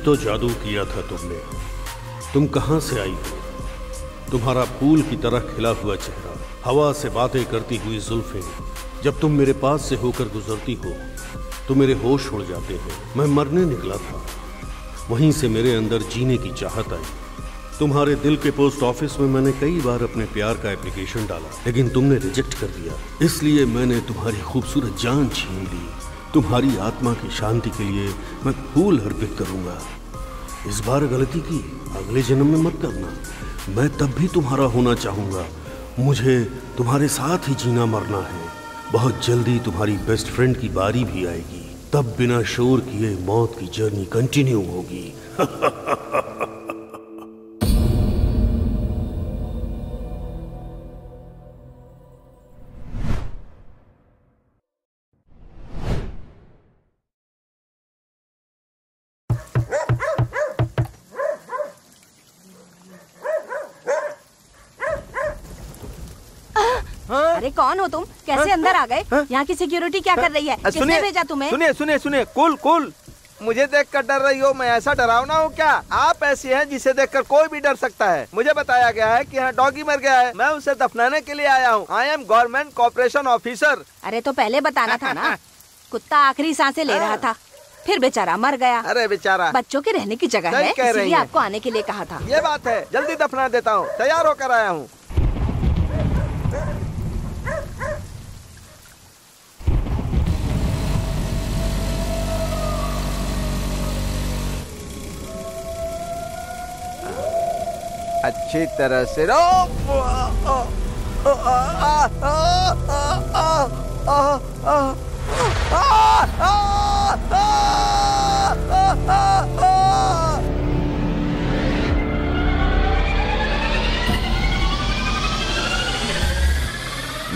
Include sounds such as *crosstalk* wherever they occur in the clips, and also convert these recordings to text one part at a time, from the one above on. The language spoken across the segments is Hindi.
कुछ तो जादू किया था तुमने। तुम कहाँ से आई हो? तुम्हारा फूल की तरह खिला हुआ चेहरा, हवा से बातें करती हुई जुल्फें। जब तुम मेरे पास से होकर गुजरती हो तो मेरे होश उड़ जाते हैं। मैं मरने निकला था। वहीं से मेरे अंदर जीने की चाहत आई। तुम्हारे दिल के पोस्ट ऑफ़िस में मैंने कई बार अपने प्यार का एप्लीकेशन डाला, लेकिन तुमने रिजेक्ट कर दिया। इसलिए मैंने तुम्हारी खूबसूरत जान छीन ली। तुम्हारी आत्मा की शांति के लिए मैं फूल अर्पित करूँगा। इस बार गलती की, अगले जन्म में मत करना। मैं तब भी तुम्हारा होना चाहूँगा। मुझे तुम्हारे साथ ही जीना मरना है। बहुत जल्दी तुम्हारी बेस्ट फ्रेंड की बारी भी आएगी। तब बिना शोर किए मौत की जर्नी कंटिन्यू होगी। *laughs* कौन हो तुम? कैसे अंदर आ गए? यहाँ की सिक्योरिटी क्या कर रही है? किसने भेजा तुम्हें? सुनिए सुनिए सुनिए। कुल कुल। मुझे देखकर डर रही हो मैं ऐसा डरावना हूँ क्या? आप ऐसी हैं जिसे देखकर कोई भी डर सकता है। मुझे बताया गया है कि यहाँ डॉगी मर गया है। मैं उसे दफनाने के लिए आया हूँ। I am government corporation officer अरे तो पहले बताना था ना। *laughs* कुत्ता आखिरी साँसें ले रहा था। फिर बेचारा मर गया। अरे बेचारा। बच्चों के रहने की जगह है इसलिए आपको आने के लिए कहा था। ये बात है। जल्दी दफना देता हूँ। तैयार होकर आया हूँ। अच्छी तरह से रो।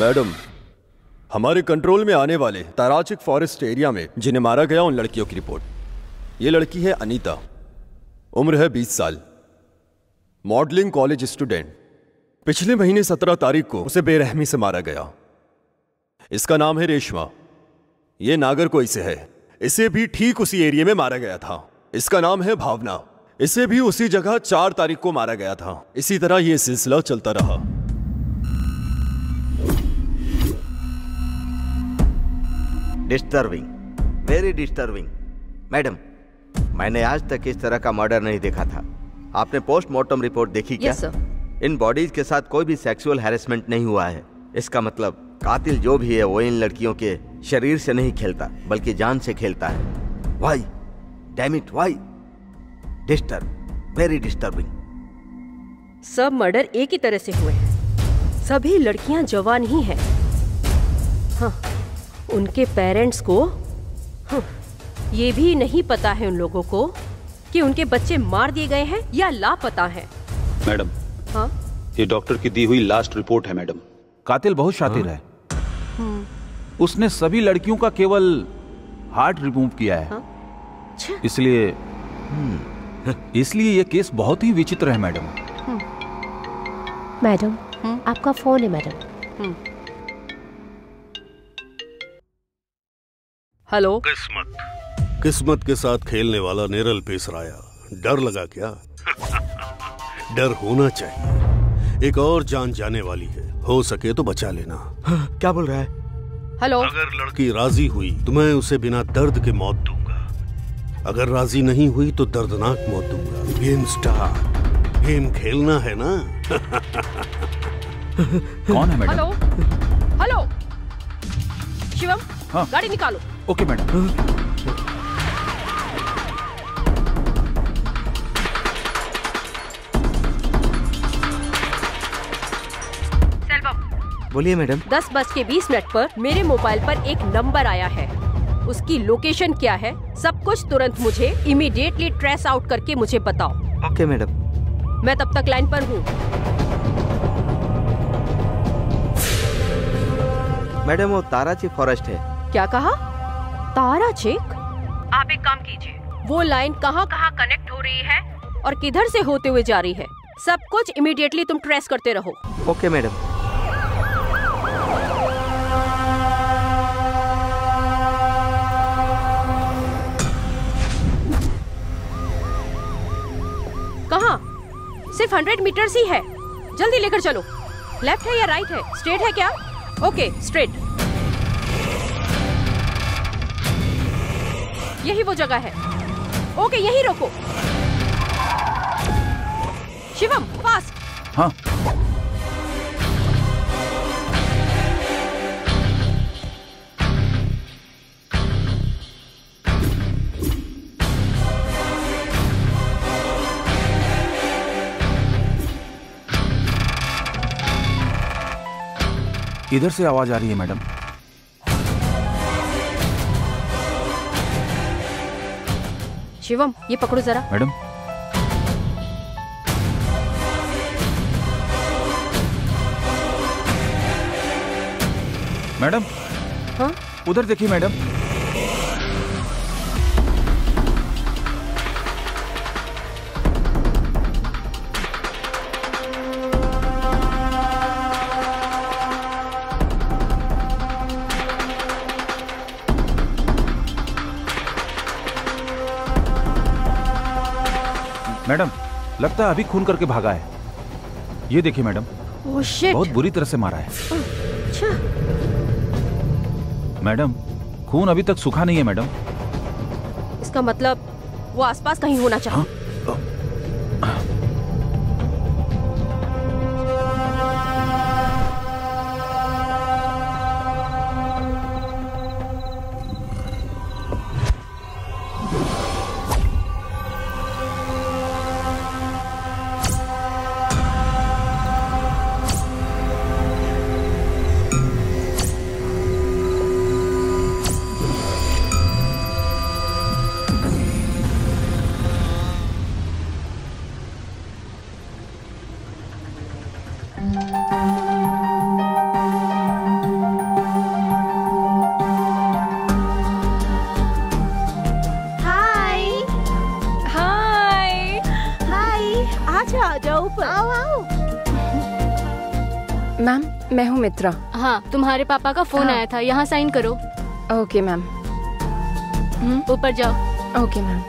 मैडम, हमारे कंट्रोल में आने वाले ताराचिक फॉरेस्ट एरिया में जिन्हें मारा गया उन लड़कियों की रिपोर्ट। ये लड़की है अनीता। उम्र है 20 साल। Modelling college student. पिछले महीने 17 तारीख को उसे बेरहमी से मारा गया। इसका नाम है रेशमा। ये नागरकोई से है। इसे भी ठीक उसी एरिया में मारा गया था। इसका नाम है भावना। इसे भी उसी जगह चार तारीख को मारा गया था। इसी तरह यह सिलसिला चलता रहा। डिस्टर्बिंग वेरी डिस्टर्बिंग मैडम मैंने आज तक इस तरह का मर्डर नहीं देखा था। आपने पोस्टमार्टम रिपोर्ट देखी क्या? Yes, इन बॉडीज के साथ कोई भी सेक्सुअल हैरेसमेंट नहीं हुआ है। इसका मतलब कातिल जो भी है वो इन लड़कियों के शरीर से नहीं खेलता बल्कि जान से खेलता है। Why damn it why disturb very disturbing सब मर्डर एक ही तरह से हुए हैं। सभी लड़कियाँ जवान ही हैं। हाँ, उनके पेरेंट्स को हाँ, ये भी नहीं पता है उन लोगों को कि उनके बच्चे मार दिए गए हैं या लापता हैं। मैडम हाँ? ये डॉक्टर की दी हुई लास्ट रिपोर्ट है मैडम। कातिल बहुत शातिर है। उसने सभी लड़कियों का केवल हार्ट रिमूव किया है। अच्छा। इसलिए इसलिए ये केस बहुत ही विचित्र है मैडम। मैडम आपका फ़ोन है मैडम। हेलो किस्मत। किस्मत के साथ खेलने वाला नेरल पेसराया। डर लगा क्या? *laughs* डर होना चाहिए। एक और जान जाने वाली है। हो सके तो बचा लेना। क्या बोल रहा है? हेलो। अगर लड़की राज़ी हुई तो मैं उसे बिना दर्द के मौत दूँगा। अगर राज़ी नहीं हुई तो दर्दनाक मौत दूँगा। गेम स्टार गेम खेलना है ना? *laughs* कौन है मैडम? हेलो। हेलो। शिवम हाँ। गाड़ी निकालो। Okay madam. बोलिए मैडम। दस बज के बीस मिनट पर मेरे मोबाइल पर एक नंबर आया है। उसकी लोकेशन क्या है? सब कुछ तुरंत मुझे इमीडिएटली ट्रेस आउट करके मुझे बताओ। Okay madam. मैं तब तक लाइन पर हूँ। मैडम वो ताराची फॉरेस्ट है। क्या कहा? तारा चेक आप एक काम कीजिए। वो लाइन कहाँ कहाँ कनेक्ट हो रही है और किधर से होते हुए जा रही है? सब कुछ इमीडिएटली तुम ट्रेस करते रहो। Okay madam. कहाँ? सिर्फ़ हंड्रेड मीटर ही है। जल्दी लेकर चलो। लेफ़्ट है या राइट है? स्ट्रेट है क्या? ओके स्ट्रेट यही वो जगह है। ओके यही रोको। शिवम फास्ट हाँ। इधर से आवाज़ आ रही है मैडम। शिवम ये पकड़ो जरा। मैडम। मैडम हाँ? उधर देखिए मैडम। मैडम लगता है अभी खून करके भागा है। ये देखिए मैडम बहुत बुरी तरह से मारा है। अच्छा। मैडम खून अभी तक सूखा नहीं है मैडम। इसका मतलब वो आसपास कहीं होना चाहिए मित्रा। हाँ तुम्हारे पापा का फ़ोन हाँ। आया था यहाँ साइन करो। Okay ma'am. ऊपर जाओ। Okay ma'am.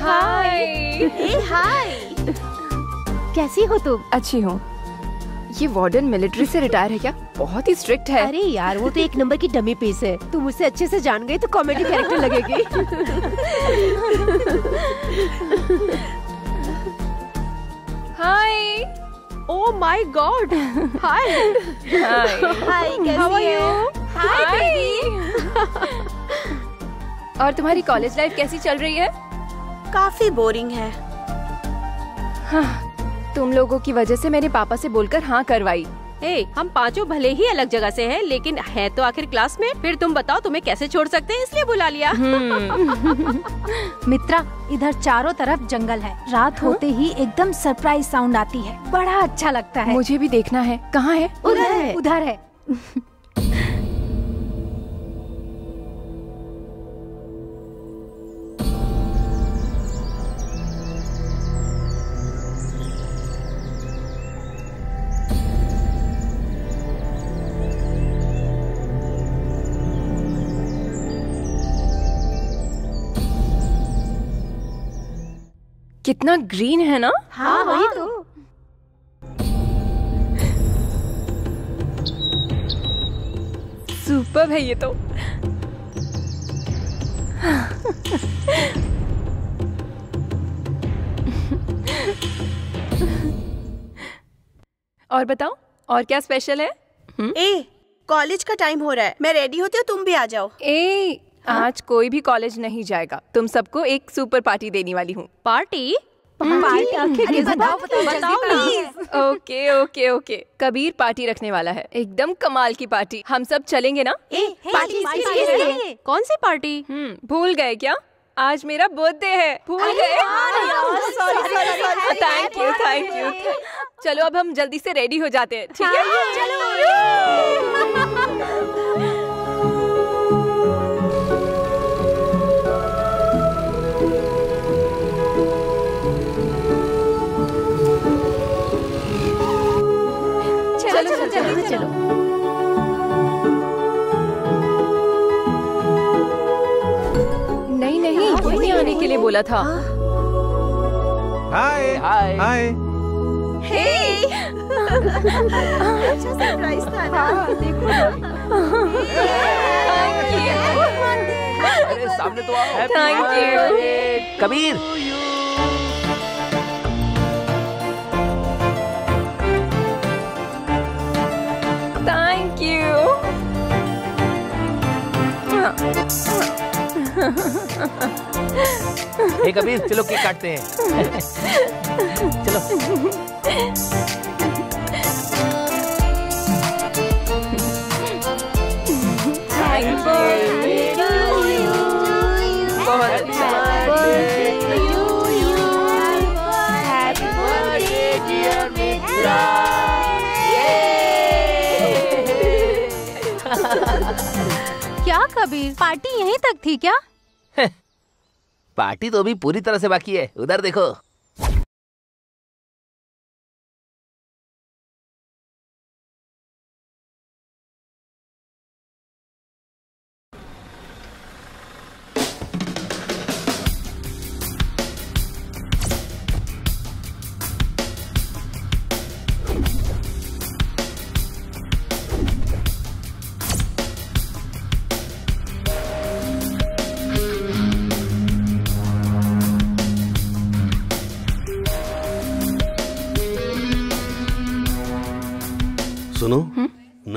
हाय। हाय। कैसी हो तुम? अच्छी हूँ। ये वार्डन मिलिट्री से रिटायर है क्या? बहुत ही स्ट्रिक्ट है। अरे यार वो तो एक नंबर की डमी पीस है। तुम उसे अच्छे से जान गई तो कॉमेडी कैरेक्टर लगेगी। Hi. Oh my god hi hi How are you? है हाय बेबी और तुम्हारी कॉलेज लाइफ कैसी चल रही है? काफ़ी बोरिंग है। तुम लोगों की वजह से मेरे पापा से बोलकर हाँ करवाई। ए, हम पाँचों भले ही अलग जगह से हैं, लेकिन है तो आखिर क्लास में। फिर तुम बताओ तुम्हें कैसे छोड़ सकते हैं? इसलिए बुला लिया। *laughs* मित्रा इधर चारों तरफ़ जंगल है। रात होते ही एकदम सरप्राइज़ साउंड आती है। बड़ा अच्छा लगता है। मुझे भी देखना है। कहाँ है उधर है। उधर है। कितना ग्रीन है ना? हाँ वही तो। सुपर है ये तो। और बताओ और क्या स्पेशल है? ए कॉलेज का टाइम हो रहा है। मैं रेडी होती हूँ तुम भी आ जाओ। ए आज कोई भी कॉलेज नहीं जाएगा। तुम सबको एक सुपर पार्टी देने वाली हूँ। Party? Okay okay okay. Kabir party रखने वाला है। एकदम कमाल की पार्टी। हम सब चलेंगे ना? पार्टी है कौन सी पार्टी? हम्म भूल गए क्या? आज मेरा बर्थडे है। भूल गए? थैंक यू थैंक यू चलो अब हम जल्दी से रेडी हो जाते हैं ठीक है? के लिए बोला था। हाय हाय हाय अच्छा सरप्राइज़ था ना। देखो अरे सामने तो आओ। Thank you. Kabir. Thank you hey Kabir चलो केक काटते हैं। चलो। क्या कबीर? पार्टी यहीं तक थी क्या? पार्टी तो अभी पूरी तरह से बाकी है। उधर देखो।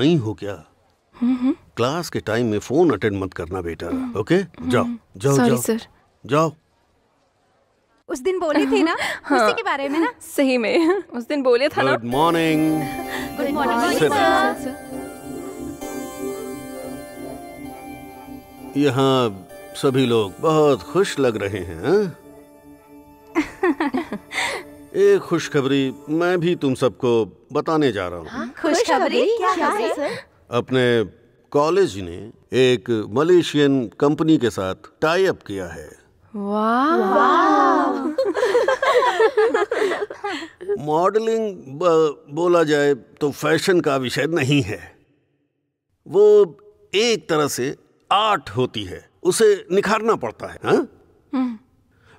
नहीं हो क्या क्लास के टाइम में फ़ोन अटेंड मत करना बेटा ओके? जाओ जाओ सॉरी जाओ। सर जाओ। उस दिन बोली थी ना *laughs* उसी के बारे में ना? सही में। उस दिन बोले था ना। गुड मॉर्निंग गुड मॉर्निंग यहाँ सभी लोग बहुत खुश लग रहे हैं हाँ? *laughs* एक खुशखबरी मैं भी तुम सबको बताने जा रहा हूँ। खुशखबरी? क्या है सर? अपने कॉलेज ने एक मलेशियन कंपनी के साथ टाई अप किया है। वाह। मॉडलिंग बोला जाए तो फ़ैशन का विषय नहीं है। वो एक तरह से आर्ट होती है उसे निखारना पड़ता है हाँ?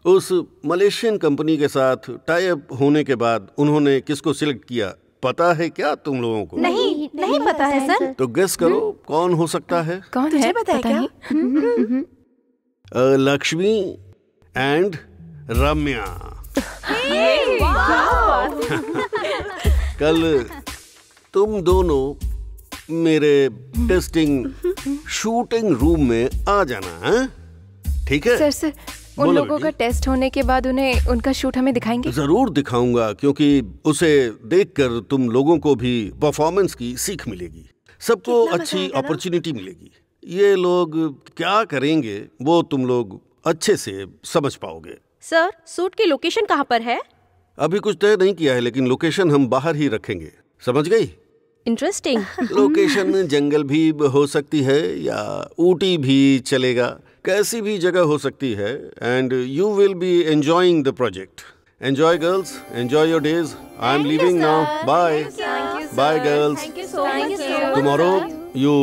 उस मलेशियन कंपनी के साथ टाई अप होने के बाद उन्होंने किसको सिलेक्ट किया? पता है क्या तुम लोगों को? नहीं नहीं पता है सर। तो गेस करो कौन हो सकता है? कौन तुझे है? पता है क्या? लक्ष्मी एंड रम्या। *laughs* कल तुम दोनों मेरे टेस्टिंग शूटिंग रूम में आ जाना है? ठीक है? सर सर उन लोगों का टेस्ट होने के बाद उन्हें उनका शूट हमें दिखाएँगे? ज़रूर दिखाऊँगा क्योंकि उसे देखकर तुम लोगों को भी परफॉर्मेंस की सीख मिलेगी। सबको अच्छी अपॉर्चुनिटी मिलेगी। ये लोग क्या करेंगे वो तुम लोग अच्छे से समझ पाओगे। सर सूट की लोकेशन कहाँ पर है? अभी कुछ तय नहीं किया है लेकिन लोकेशन हम बाहर ही रखेंगे। समझ गई? इंटरेस्टिंग लोकेशन *laughs* *laughs* जंगल भी हो सकती है या ऊटी भी चलेगा। कैसी भी जगह हो सकती है and you will be enjoying the project enjoy girls enjoy your days I am living now bye bye girls tomorrow you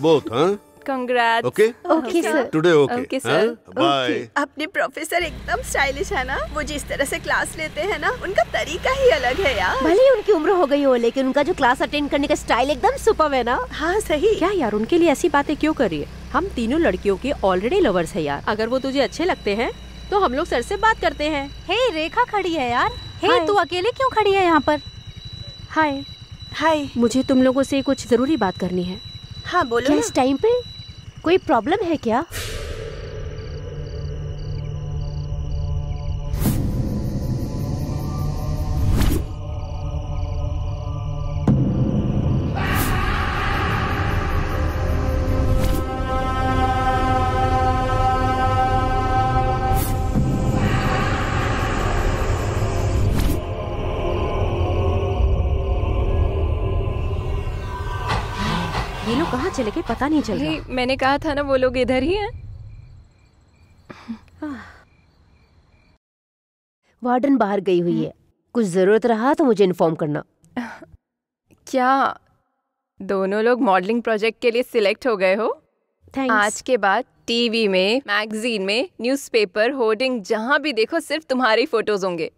both हाँ congrats okay okay sir today okay Okay, sir. Bye अपने प्रोफेसर एकदम स्टाइलिश है ना वो जिस तरह से क्लास लेते हैं ना उनका तरीका ही अलग है यार। भले ही उनकी उम्र हो गई हो लेकिन उनका जो क्लास अटेंड करने का स्टाइल एकदम सुपर है ना। हाँ सही। क्या यार उनके लिए ऐसी बातें क्यों कर रही है? हम तीनों लड़कियों के ऑलरेडी लवर्स है यार। अगर वो तुझे अच्छे लगते हैं तो हम लोग सर से बात करते हैं। हे रेखा खड़ी है यार। हे हाय। तू अकेले क्यों खड़ी है यहाँ पर? हाय हाय मुझे तुम लोगों से कुछ ज़रूरी बात करनी है। हाँ बोलो क्या इस टाइम पे कोई प्रॉब्लम है क्या? चले गए पता नहीं चल रहा। मैंने कहा था ना वो लोग इधर ही हैं। वार्डन बाहर गई हुई है। कुछ ज़रूरत रहा तो मुझे इन्फॉर्म करना। क्या? दोनों लोग मॉडलिंग प्रोजेक्ट के लिए सिलेक्ट हो गए हो? Thanks. आज के बाद टीवी में मैगजीन में न्यूज़पेपर होर्डिंग जहाँ भी देखो सिर्फ़ तुम्हारे फ़ोटोज़ होंगे।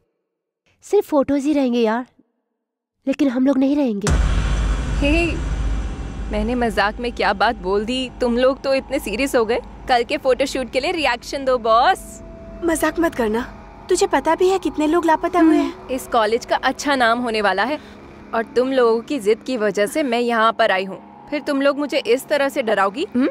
सिर्फ़ फ़ोटोज़ ही रहेंगे यार। लेकिन हम लोग नहीं रहेंगे। हे मैंने मज़ाक में क्या बात बोल दी? तुम लोग तो इतने सीरियस हो गए। कल के फोटोशूट के लिए रिएक्शन दो बॉस मज़ाक मत करना। तुझे पता भी है कितने लोग लापता हुए हैं। इस कॉलेज का अच्छा नाम होने वाला है। और तुम लोगों की जिद की वजह से मैं यहाँ पर आई हूँ। फिर तुम लोग मुझे इस तरह से डराओगी? हम्म?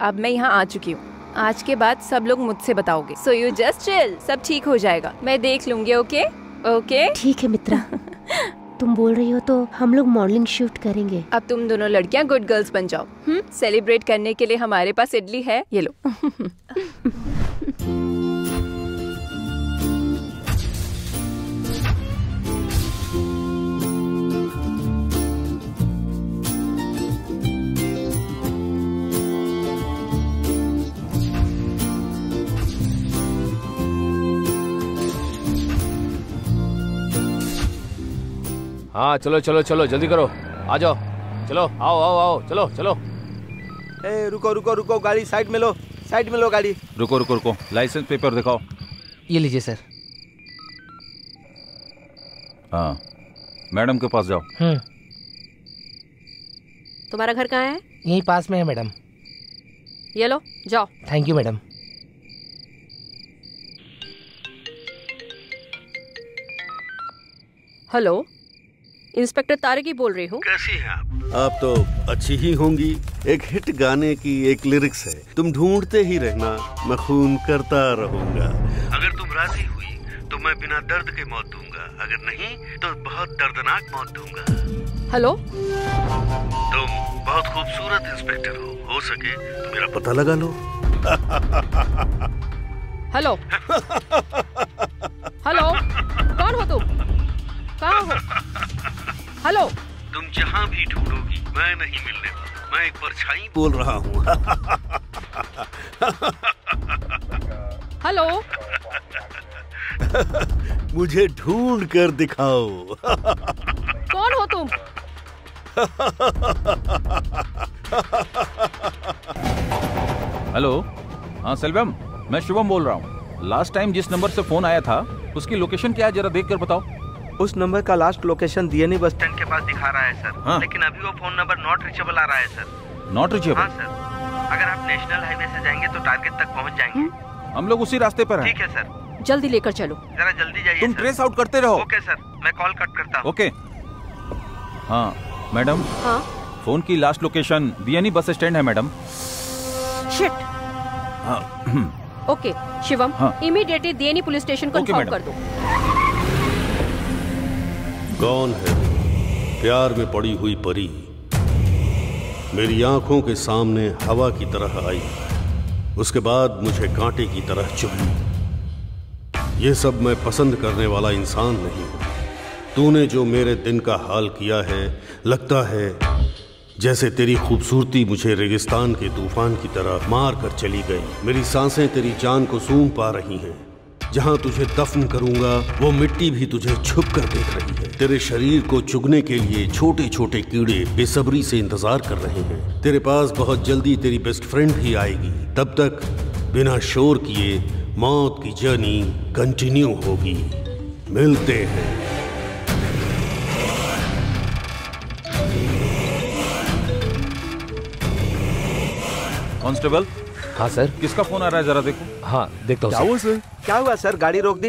अब मैं यहाँ आ चुकी हूँ। आज के बाद सब लोग मुझसे बताओगे। सो यू जस्ट चिल सब ठीक हो जाएगा। मैं देख लूँगी ओके ओके ठीक है मित्रा। *laughs* तुम बोल रही हो तो हम लोग मॉडलिंग शूट करेंगे। अब तुम दोनों लड़कियाँ गुड गर्ल्स बन जाओ। हम्म सेलिब्रेट करने के लिए हमारे पास इडली है ये लो। *laughs* हाँ चलो चलो चलो जल्दी करो। आ जाओ। चलो आओ आओ आओ चलो चलो। ए रुको रुको रुको गाड़ी साइड में लो साइड में लो गाड़ी। रुको रुको रुको लाइसेंस पेपर दिखाओ। ये लीजिए सर। हाँ मैडम के पास जाओ। हम्म। तुम्हारा घर कहाँ है? यहीं पास में है मैडम। ये लो जाओ। Thank you madam. Hello? Inspector Tarki बोल रही हूँ। कैसी हैं आप? आप तो अच्छी ही होंगी। एक हिट गाने की एक लिरिक्स है। तुम ढूंढते ही रहना मैं खून करता रहूँगा। अगर तुम राज़ी हुई तो मैं बिना दर्द के मौत दूँगा। अगर नहीं तो बहुत दर्दनाक मौत दूँगा। हेलो? तुम बहुत खूबसूरत इंस्पेक्टर हो। हो सके तो मेरा पता लगा लो। हेलो? हेलो? कौन हो तुम? कहाँ हो? हेलो। तुम जहाँ भी ढूंढोगी मैं नहीं मिलने वाला। मैं एक परछाई बोल रहा हूँ। हेलो। मुझे ढूंढ कर दिखाओ। कौन हो तुम? हेलो। हाँ सेल्वम मैं शुभम बोल रहा हूँ। लास्ट टाइम जिस नंबर से फ़ोन आया था उसकी लोकेशन क्या है जरा देख कर बताओ। उस नंबर का लास्ट लोकेशन दियनी बस स्टैंड के पास दिखा रहा है सर हाँ। लेकिन अभी वो फ़ोन नंबर नॉट रीचेबल आ रहा है सर नॉट रिचेबल हाँ सर अगर आप नेशनल हाईवे से जाएँगे तो टारगेट तक पहुँच जाएँगे। हम लोग उसी रास्ते पर हैं। ठीक है सर जल्दी लेकर चलो। जरा जल्दी जाइए तुम ट्रेस आउट करते रहो। ओके सर मैं कॉल कट करता हूँ। ओके हाँ मैडम हाँ। फ़ोन की लास्ट लोकेशन बियानी बस स्टैंड है मैडम शिट हाँ। *clears throat* ओके शिवम हाँ। इमीडिएटली देनी पुलिस स्टेशन को इन्फॉर्म कर दो। कौन है, प्यार में पड़ी हुई परी। मेरी आँखों के सामने हवा की तरह आई। उसके बाद मुझे कांटे की तरह चुभी ये सब मैं पसंद करने वाला इंसान नहीं हूँ। तूने जो मेरे दिन का हाल किया है, लगता है, जैसे तेरी खूबसूरती मुझे रेगिस्तान के तूफ़ान की तरह मार कर चली गई। मेरी साँसें तेरी जान को सूंघ पा रही हैं। जहाँ तुझे दफन करूँगा, वो मिट्टी भी तुझे छुप कर देख रही है। तेरे शरीर को चुगने के लिए छोटे छोटे कीड़े बेसब्री से इंतज़ार कर रहे हैं। तेरे पास बहुत जल्दी तेरी बेस्ट फ्रेंड भी आएगी। तब तक बिना शोर किए मौत की जर्नी कंटिन्यू होगी। मिलते हैं। कांस्टेबल हाँ सर। किसका फ़ोन आ रहा है जरा देखो। हाँ देखता हूँ क्या हुआ सर? क्या हुआ सर? गाड़ी रोक दी।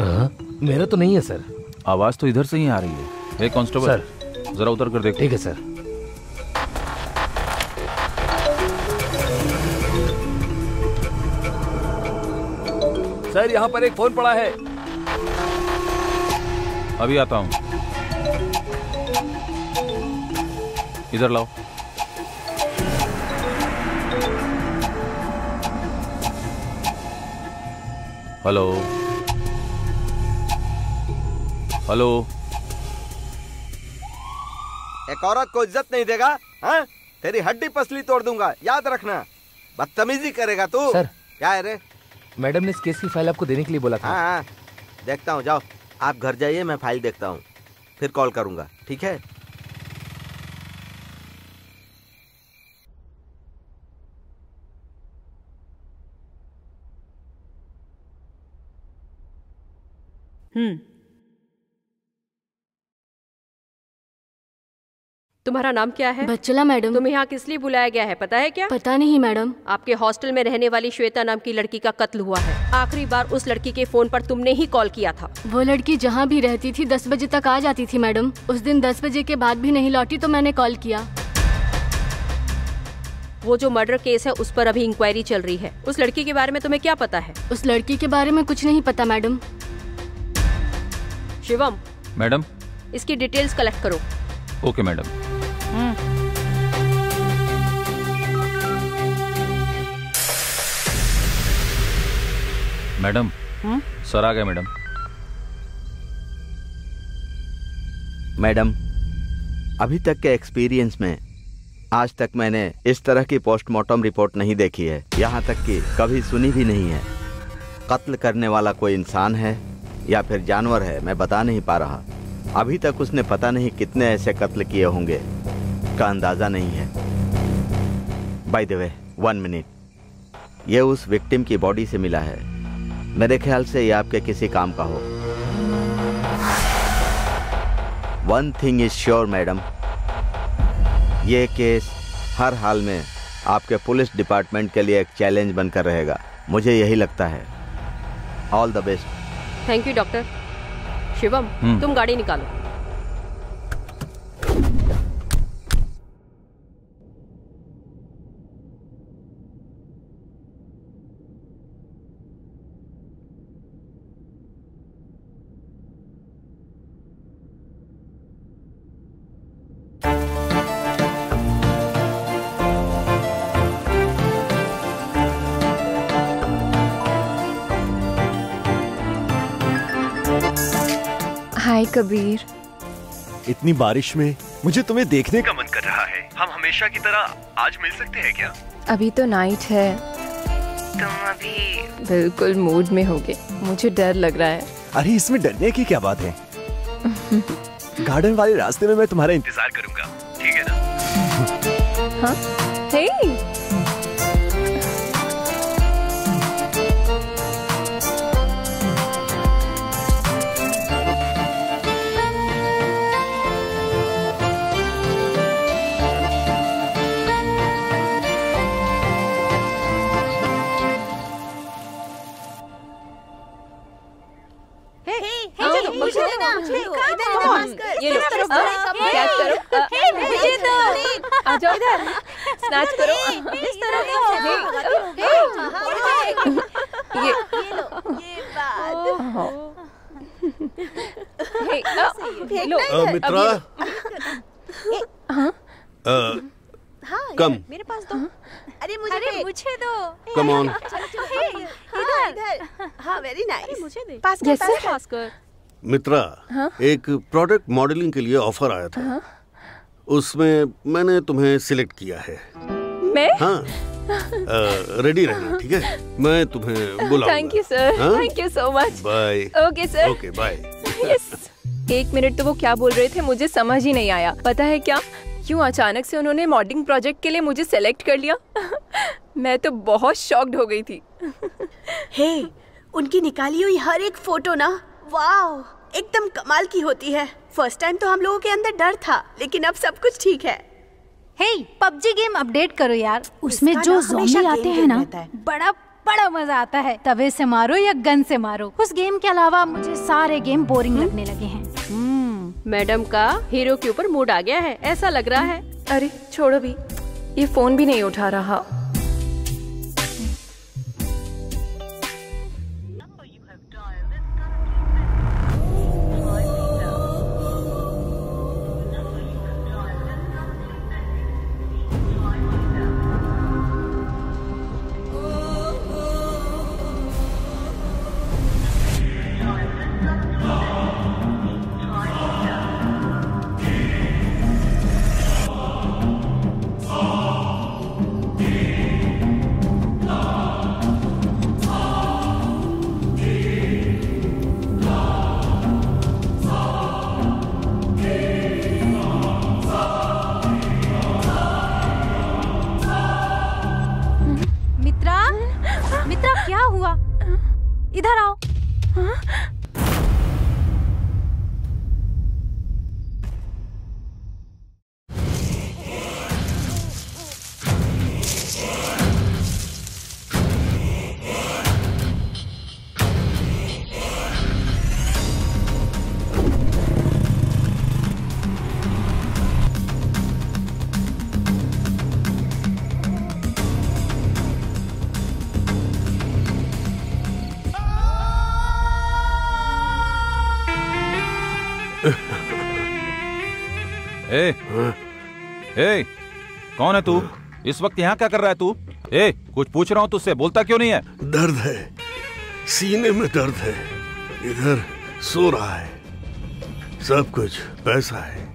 हाँ, मेरा तो नहीं है सर। आवाज़ तो इधर से ही आ रही है। ए कांस्टेबल जरा उतर कर देखो। ठीक है सर। सर यहाँ पर एक फ़ोन पड़ा है। अभी आता हूँ। इधर लाओ। हेलो। हेलो। एक औरत को इज़्ज़त नहीं देगा हाँ? तेरी हड्डी पसली तोड़ दूँगा याद रखना। बदतमीजी करेगा तू। सर। क्या है रे? मैडम ने इस केस की फ़ाइल आपको देने के लिए बोला था। हाँ हाँ। देखता हूँ जाओ। आप घर जाइए मैं फ़ाइल देखता हूँ। फिर कॉल करूँगा ठीक है? हम्म। तुम्हारा नाम क्या है? बच्चला मैडम। तुम्हें यहाँ किस लिए बुलाया गया है पता है क्या? पता नहीं मैडम। आपके हॉस्टल में रहने वाली श्वेता नाम की लड़की का कत्ल हुआ है। आखिरी बार उस लड़की के फ़ोन पर तुमने ही कॉल किया था। वो लड़की जहाँ भी रहती थी दस बजे तक आ जाती थी मैडम। उस दिन दस बजे के बाद भी नहीं लौटी तो मैंने कॉल किया। वो जो मर्डर केस है उस पर अभी इंक्वायरी चल रही है। उस लड़की के बारे में तुम्हें क्या पता है? उस लड़की के बारे में कुछ नहीं पता मैडम। शिवम। मैडम। इसकी डिटेल्स कलेक्ट करो। Okay madam. मैडम सर आ गए मैडम। मैडम अभी तक के एक्सपीरियंस में आज तक मैंने इस तरह की पोस्टमार्टम रिपोर्ट नहीं देखी है। यहाँ तक कि कभी सुनी भी नहीं है। कत्ल करने वाला कोई इंसान है? या फिर जानवर है, मैं बता नहीं पा रहा। अभी तक उसने पता नहीं कितने ऐसे कत्ल किए होंगे। का अंदाज़ा नहीं है। By the way one minute ये उस विक्टिम की बॉडी से मिला है। मेरे ख्याल से ये आपके किसी काम का हो। One thing is sure madam ये केस हर हाल में आपके पुलिस डिपार्टमेंट के लिए एक चैलेंज बनकर रहेगा। मुझे यही लगता है। All the best thank you doctor Shivam hmm. तुम गाड़ी निकालो कबीर। इतनी बारिश में मुझे तुम्हें देखने का मन कर रहा है। हम हमेशा की तरह आज मिल सकते हैं क्या? अभी तो नाइट है। तुम अभी बिल्कुल मूड में होगे। मुझे डर लग रहा है। अरे इसमें डरने की क्या बात है? गार्डन वाले रास्ते में मैं तुम्हारा इंतज़ार करूँगा। ठीक है ना? हाँ? हे अ, मित्रा हाँ अ, हाँ कम। मेरे पास दो अरे मुझे अरे मुझे दो Come on. इधर इधर हाँ वेरी नाइस मुझे दे पास. कर पास कर मित्रा हाँ? एक प्रोडक्ट मॉडलिंग के लिए ऑफ़र आया था। हाँ? उसमें मैंने तुम्हें सिलेक्ट किया है। मैं? हाँ। *laughs* रेडी रहना ठीक है? मैं तुम्हें बुलाऊँगा। Thank you sir? Thank you so much bye okay sir okay bye एक मिनट तो वो क्या बोल रहे थे मुझे समझ ही नहीं आया। पता है क्या? क्यों अचानक से उन्होंने मॉडलिंग प्रोजेक्ट के लिए मुझे सेलेक्ट कर लिया? *laughs* मैं तो बहुत शॉक्ड हो गई थी। हे *laughs* hey, उनकी निकाली हुई हर एक फ़ोटो ना वाओ एकदम कमाल की होती है। फ़र्स्ट टाइम तो हम लोगों के अंदर डर था लेकिन अब सब कुछ ठीक है। हे पबजी गेम अपडेट करो यार। उसमें जो ना आते हैं ना है। बड़ा बड़ा मज़ा आता है। तवे से मारो या गन से मारो। उस गेम के अलावा मुझे सारे गेम बोरिंग लगने लगे हैं। मैडम का हीरो के ऊपर मूड आ गया है। ऐसा लग रहा है। अरे छोड़ो भी। ये फ़ोन भी नहीं उठा रहा। ए, कौन है तू? इस वक्त यहाँ क्या कर रहा है तू? ए कुछ पूछ रहा हूँ तुझसे बोलता क्यों नहीं है? दर्द है। सीने में दर्द है। इधर सो रहा है। सब कुछ पैसा है।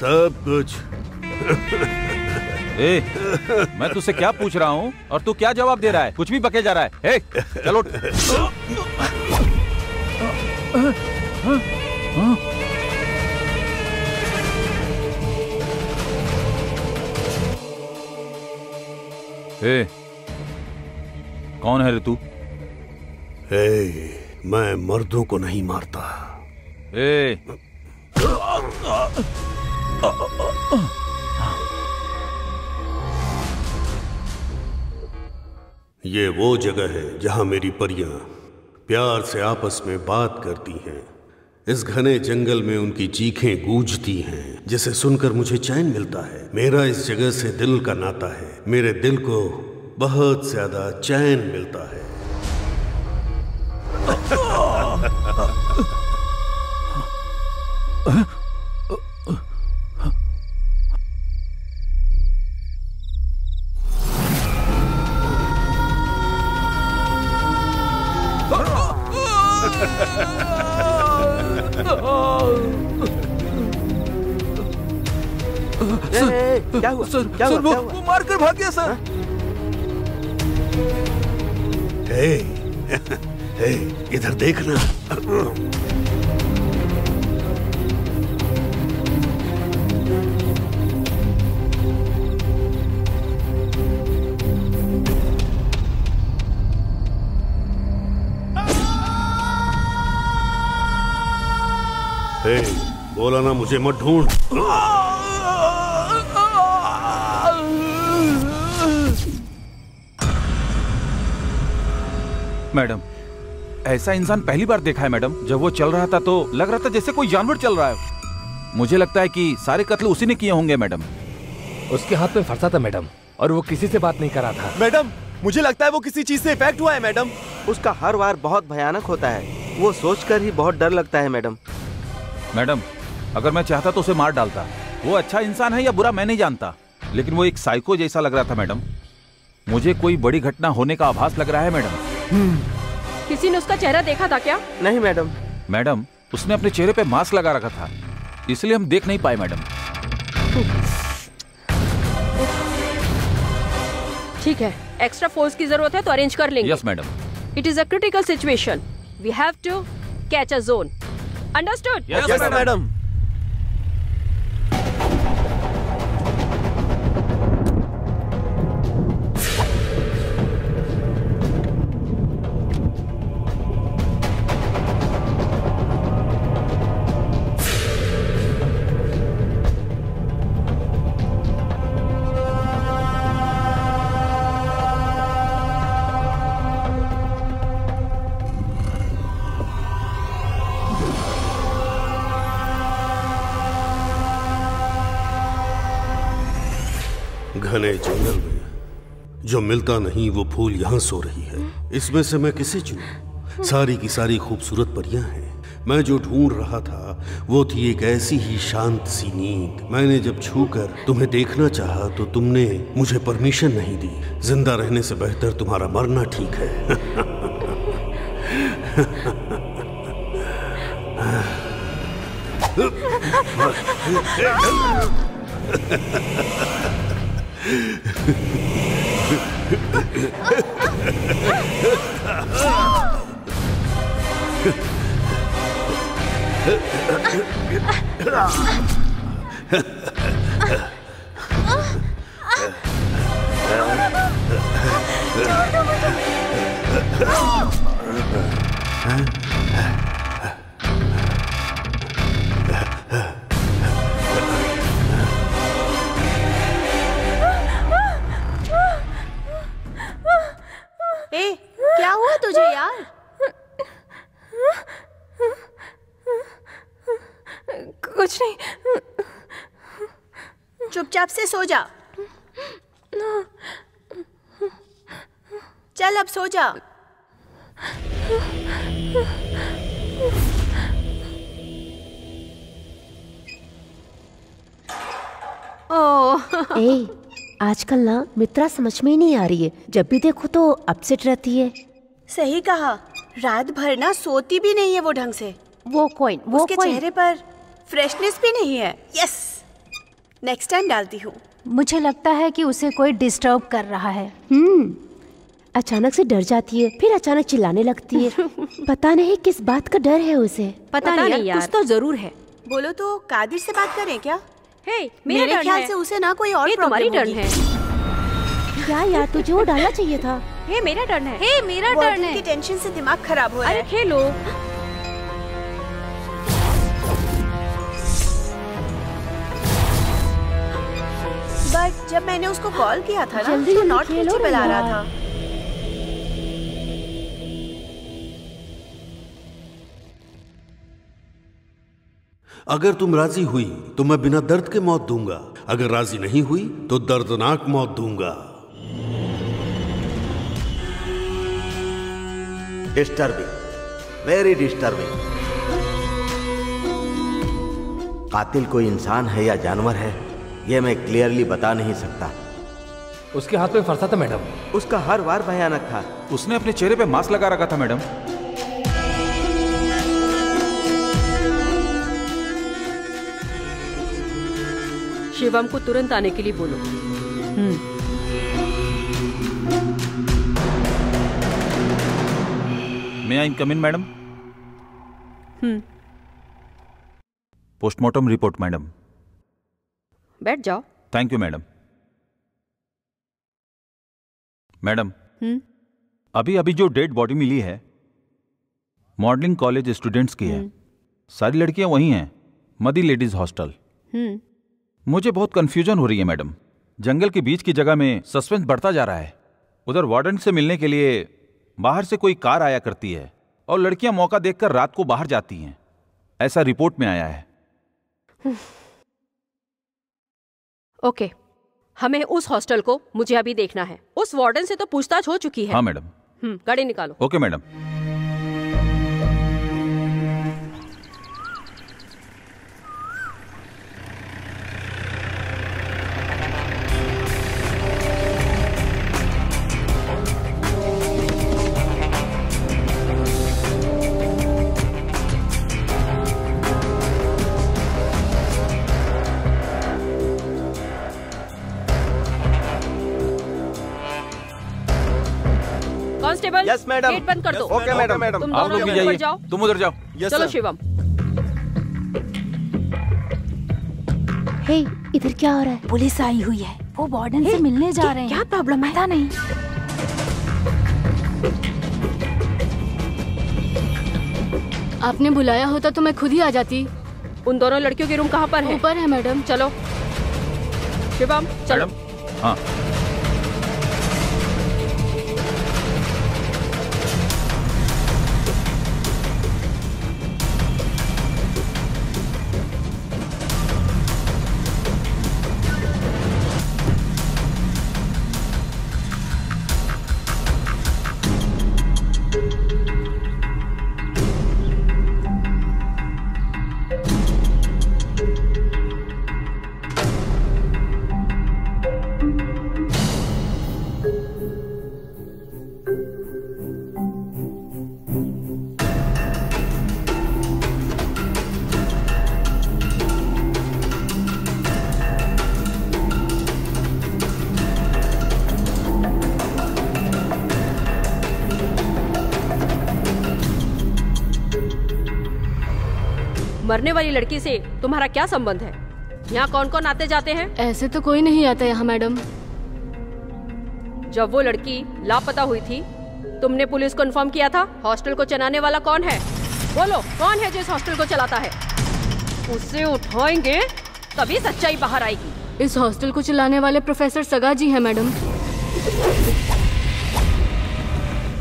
सब कुछ। *laughs* ए, मैं तुझसे क्या पूछ रहा हूँ? और तू क्या जवाब दे रहा है? कुछ भी बके जा रहा है। ए, चलो *laughs* ए, कौन है रे तू ए, मैं मर्दों को नहीं मारता। ए, ये वो जगह है जहाँ मेरी परियाँ प्यार से आपस में बात करती हैं। इस घने जंगल में उनकी चीखें गूंजती हैं, जिसे सुनकर मुझे चैन मिलता है। मेरा इस जगह से दिल का नाता है। मेरे दिल को बहुत ज़्यादा चैन मिलता है। *laughs* क्या हुआ? सर, क्या सर, हुआ? वो, क्या हुआ? वो मार कर भाग गया सर। हे हे इधर देखना। बोला ना मुझे मत ढूंढ। मैडम ऐसा इंसान पहली बार देखा है मैडम। जब वो चल रहा था तो लग रहा था जैसे कोई जानवर चल रहा है। मुझे लगता है कि सारे कत्ल उसी ने किए होंगे मैडम। उसके हाथ में फंसा था मैडम और वो किसी से बात नहीं कर रहा था। मैडम मुझे लगता है वो किसी चीज़ से इफ़ेक्ट हुआ है मैडम। उसका हर बार बहुत भयानक होता है। वो सोचकर ही बहुत डर लगता है मैडम। मैडम अगर मैं चाहता तो उसे मार डालता। वो अच्छा इंसान है या बुरा मैं नहीं जानता। लेकिन वो एक साइको जैसा लग रहा था मैडम। मुझे कोई बड़ी घटना होने का आभास लग रहा है मैडम। किसी ने उसका चेहरा देखा था क्या? नहीं मैडम। मैडम उसने अपने चेहरे पे मास्क लगा रखा था। इसलिए हम देख नहीं पाए मैडम। ठीक है एक्स्ट्रा फोर्स की ज़रूरत है तो अरेंज कर लेंगे। Yes madam it is a critical situation we have to catch a zone understood Yes, madam जो मिलता नहीं वो फूल यहाँ सो रही है इसमें से मैं किसे चुनूं सारी की सारी खूबसूरत परियाँ हैं मैं जो ढूंढ रहा था वो थी एक ऐसी ही शांत सी नींद मैंने जब छूकर तुम्हें देखना चाहा तो तुमने मुझे परमिशन नहीं दी ज़िंदा रहने से बेहतर तुम्हारा मरना ठीक है ए, सो जा चल अब सो जा ओ। ए, आजकल ना मित्रा समझ में ही नहीं आ रही है। जब भी देखो तो अपसेट रहती है। सही कहा। रात भर ना सोती भी नहीं है वो ढंग से। वो कोई वो उसके चेहरे पर फ्रेशनेस भी नहीं है। यस नेक्स्ट टाइम डालती हूँ। मुझे लगता है कि उसे कोई डिस्टर्ब कर रहा है। हम्म अचानक से डर जाती है फिर अचानक चिल्लाने लगती है। *laughs* पता नहीं किस बात का डर है उसे। पता पता नहीं यार, कुछ तो ज़रूर है। बोलो तो कादिर से बात करें क्या? हे मेरे मेरा ख्याल से उसे ना कोई और तुम्हारी टर्न है। क्या यार तुझे वो डालना चाहिए था? हे मेरा टर्न है। हे मेरा टर्न है टेंशन से दिमाग खराब हो रहा अरे है। खेलो। बट जब मैंने उसको कॉल किया था ना जल्दी तो नॉट ना आ रहा था। अगर तुम राज़ी हुई तो मैं बिना दर्द के मौत दूँगा। अगर राज़ी नहीं हुई तो दर्दनाक मौत दूँगा। डिस्टर्बिंग वेरी डिस्टर्बिंग कातिल कोई इंसान है या जानवर है? यह मैं क्लियरली बता नहीं सकता। उसके हाथ में फरसा था मैडम। उसका हर बार भयानक था। उसने अपने चेहरे पे मास्क लगा रखा था मैडम। शिवम को तुरंत आने के लिए बोलो। मैं I come in madam postmortem report madam बैठ जाओ। Thank you madam madam hmm. अभी अभी जो डेड बॉडी मिली है मॉडलिंग कॉलेज स्टूडेंट्स की है। सारी लड़कियाँ वही हैं मदी लेडीज़ हॉस्टल हम्म। मुझे बहुत कंफ्यूजन हो रही है मैडम जंगल के बीच की जगह में सस्पेंस बढ़ता जा रहा है। उधर वार्डन से मिलने के लिए बाहर से कोई कार आया करती है और लड़कियाँ मौका देखकर रात को बाहर जाती हैं। ऐसा रिपोर्ट में आया है। ओके। हमें उस हॉस्टल को मुझे अभी देखना है। उस वार्डन से तो पूछताछ हो चुकी है। हाँ मैडम। हम्म गाड़ी निकालो। Okay madam. Madam. गेट बंद कर दो। madam, madam. तुम आप लोग भी जाइए जाओ। तुम उधर जाओ। चलो शिवम। हे इधर क्या हो रहा है? पुलिस आई हुई है। वो वार्डन से मिलने जा रहे हैं। क्या प्रॉब्लम है? पता नहीं। आपने बुलाया होता तो मैं खुद ही आ जाती। उन दोनों लड़कियों के रूम कहाँ पर है? ऊपर है मैडम। चलो। शिवम चलो। हाँ। मरने वाली लड़की से तुम्हारा क्या संबंध है? यहाँ कौन कौन आते जाते हैं? ऐसे तो कोई नहीं आता यहाँ मैडम। जब वो लड़की लापता हुई थी तुमने पुलिस को इन्फॉर्म किया था हॉस्टल को चलाने वाला कौन है? बोलो कौन है जो इस हॉस्टल को चलाता है? उसे उठाएँगे तभी सच्चाई बाहर आएगी। इस हॉस्टल को चलाने वाले प्रोफेसर सगा जी हैं मैडम।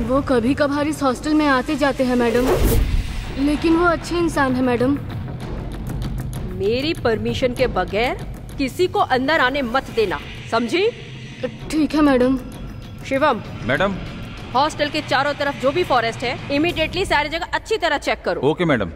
वो कभी कभार इस हॉस्टल में आते जाते हैं मैडम। लेकिन वो अच्छे इंसान है मैडम। मेरी परमिशन के बगैर किसी को अंदर आने मत देना समझी? ठीक है मैडम। शिवम। मैडम। हॉस्टल के चारों तरफ़ जो भी फॉरेस्ट है इमीडिएटली सारी जगह अच्छी तरह चेक करो। Okay madam.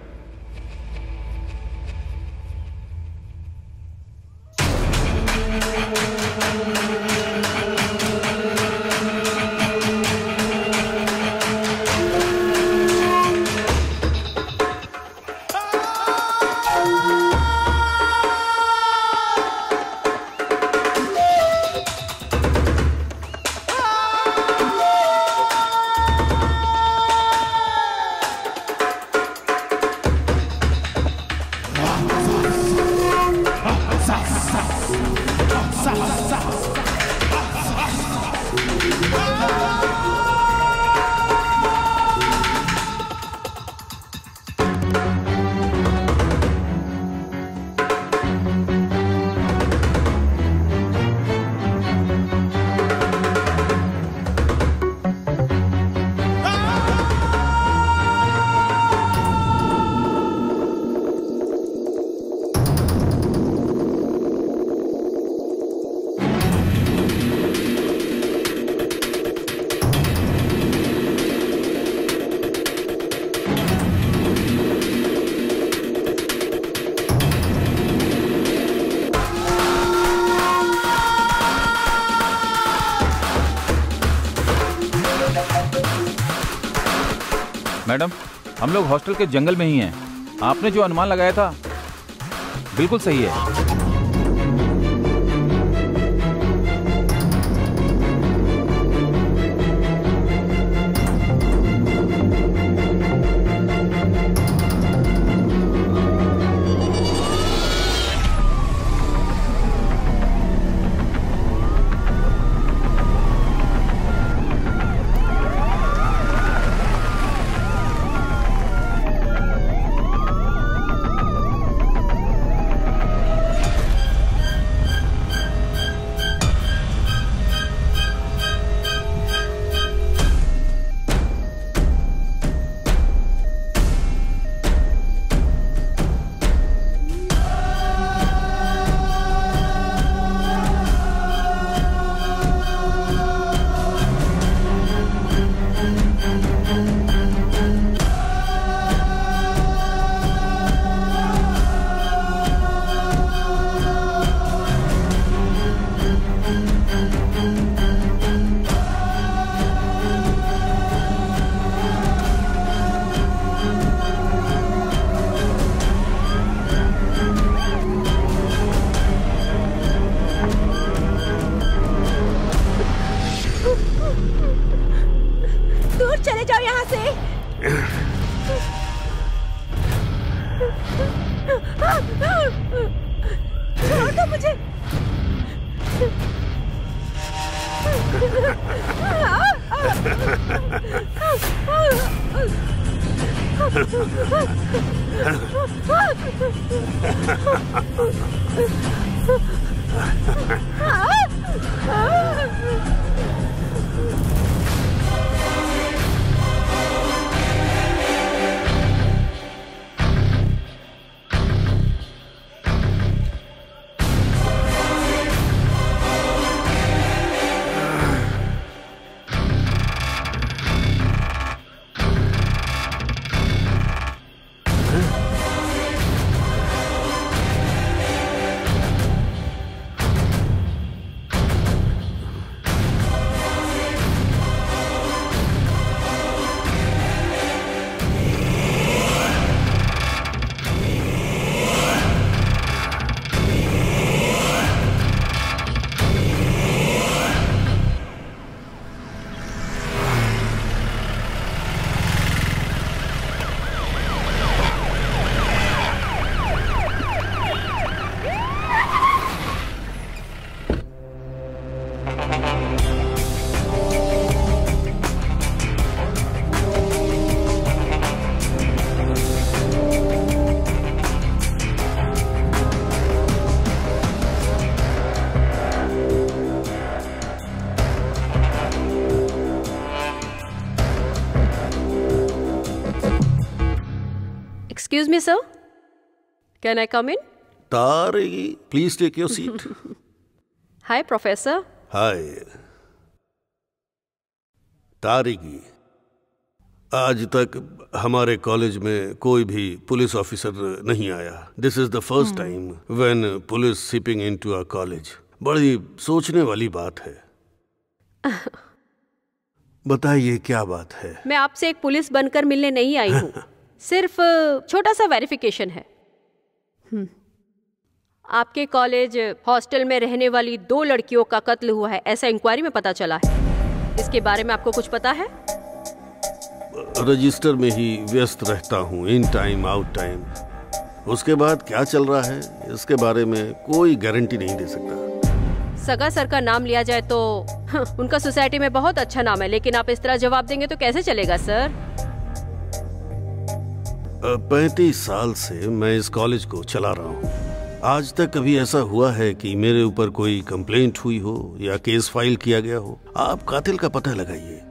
हम लोग हॉस्टल के जंगल में ही हैं। आपने जो अनुमान लगाया था, बिल्कुल सही है। Me, sir. Can I come in? Taregi please take your seat Hi, Professor. Hi Taregi आज तक हमारे कॉलेज में कोई भी पुलिस ऑफिसर नहीं आया। This is the first time when police sipping into a college बड़ी सोचने वाली बात है। *laughs* बताइए क्या बात है? मैं आपसे एक पुलिस बनकर मिलने नहीं आई हूँ। *laughs* सिर्फ़ छोटा सा वेरिफिकेशन है। हम्म। आपके कॉलेज हॉस्टल में रहने वाली दो लड़कियों का कत्ल हुआ है ऐसा इंक्वायरी में पता चला है। इसके बारे में आपको कुछ पता है? रजिस्टर में ही व्यस्त रहता हूँ इन टाइम आउट टाइम उसके बाद क्या चल रहा है इसके बारे में कोई गारंटी नहीं दे सकता। सगा सर का नाम लिया जाए तो *laughs* उनका सोसाइटी में बहुत अच्छा नाम है लेकिन आप इस तरह जवाब देंगे तो कैसे चलेगा सर? पैंतीस साल से मैं इस कॉलेज को चला रहा हूँ। आज तक कभी ऐसा हुआ है कि मेरे ऊपर कोई कंप्लेंट हुई हो या केस फ़ाइल किया गया हो? आप कातिल का पता लगाइए।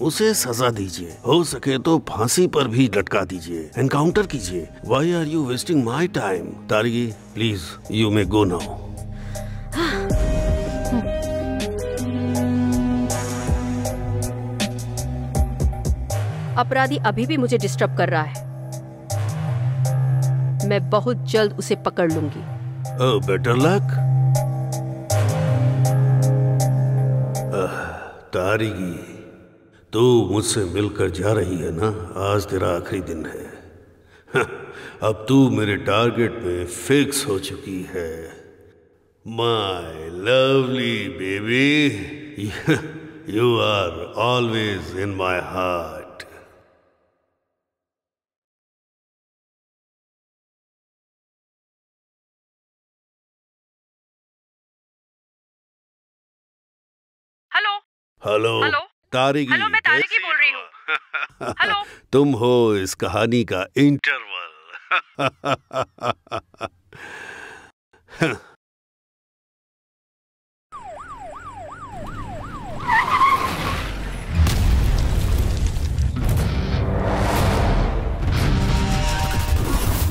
उसे सजा दीजिए। हो सके तो फांसी पर भी लटका दीजिए। एनकाउंटर कीजिए। Why are you wasting my time Targi please you may go now अपराधी अभी भी मुझे डिस्टर्ब कर रहा है। मैं बहुत जल्द उसे पकड़ लूँगी। बेटर लक तारिगी, तू मुझसे मिलकर जा रही है ना? आज तेरा आखिरी दिन है। अब तू मेरे टारगेट में फिक्स हो चुकी है। My lovely baby you are always in my heart hello hello Tarigi hello मैं तारिकी बोल रही हूँ। *laughs* हेलो तुम हो इस कहानी का इंटरवल *laughs*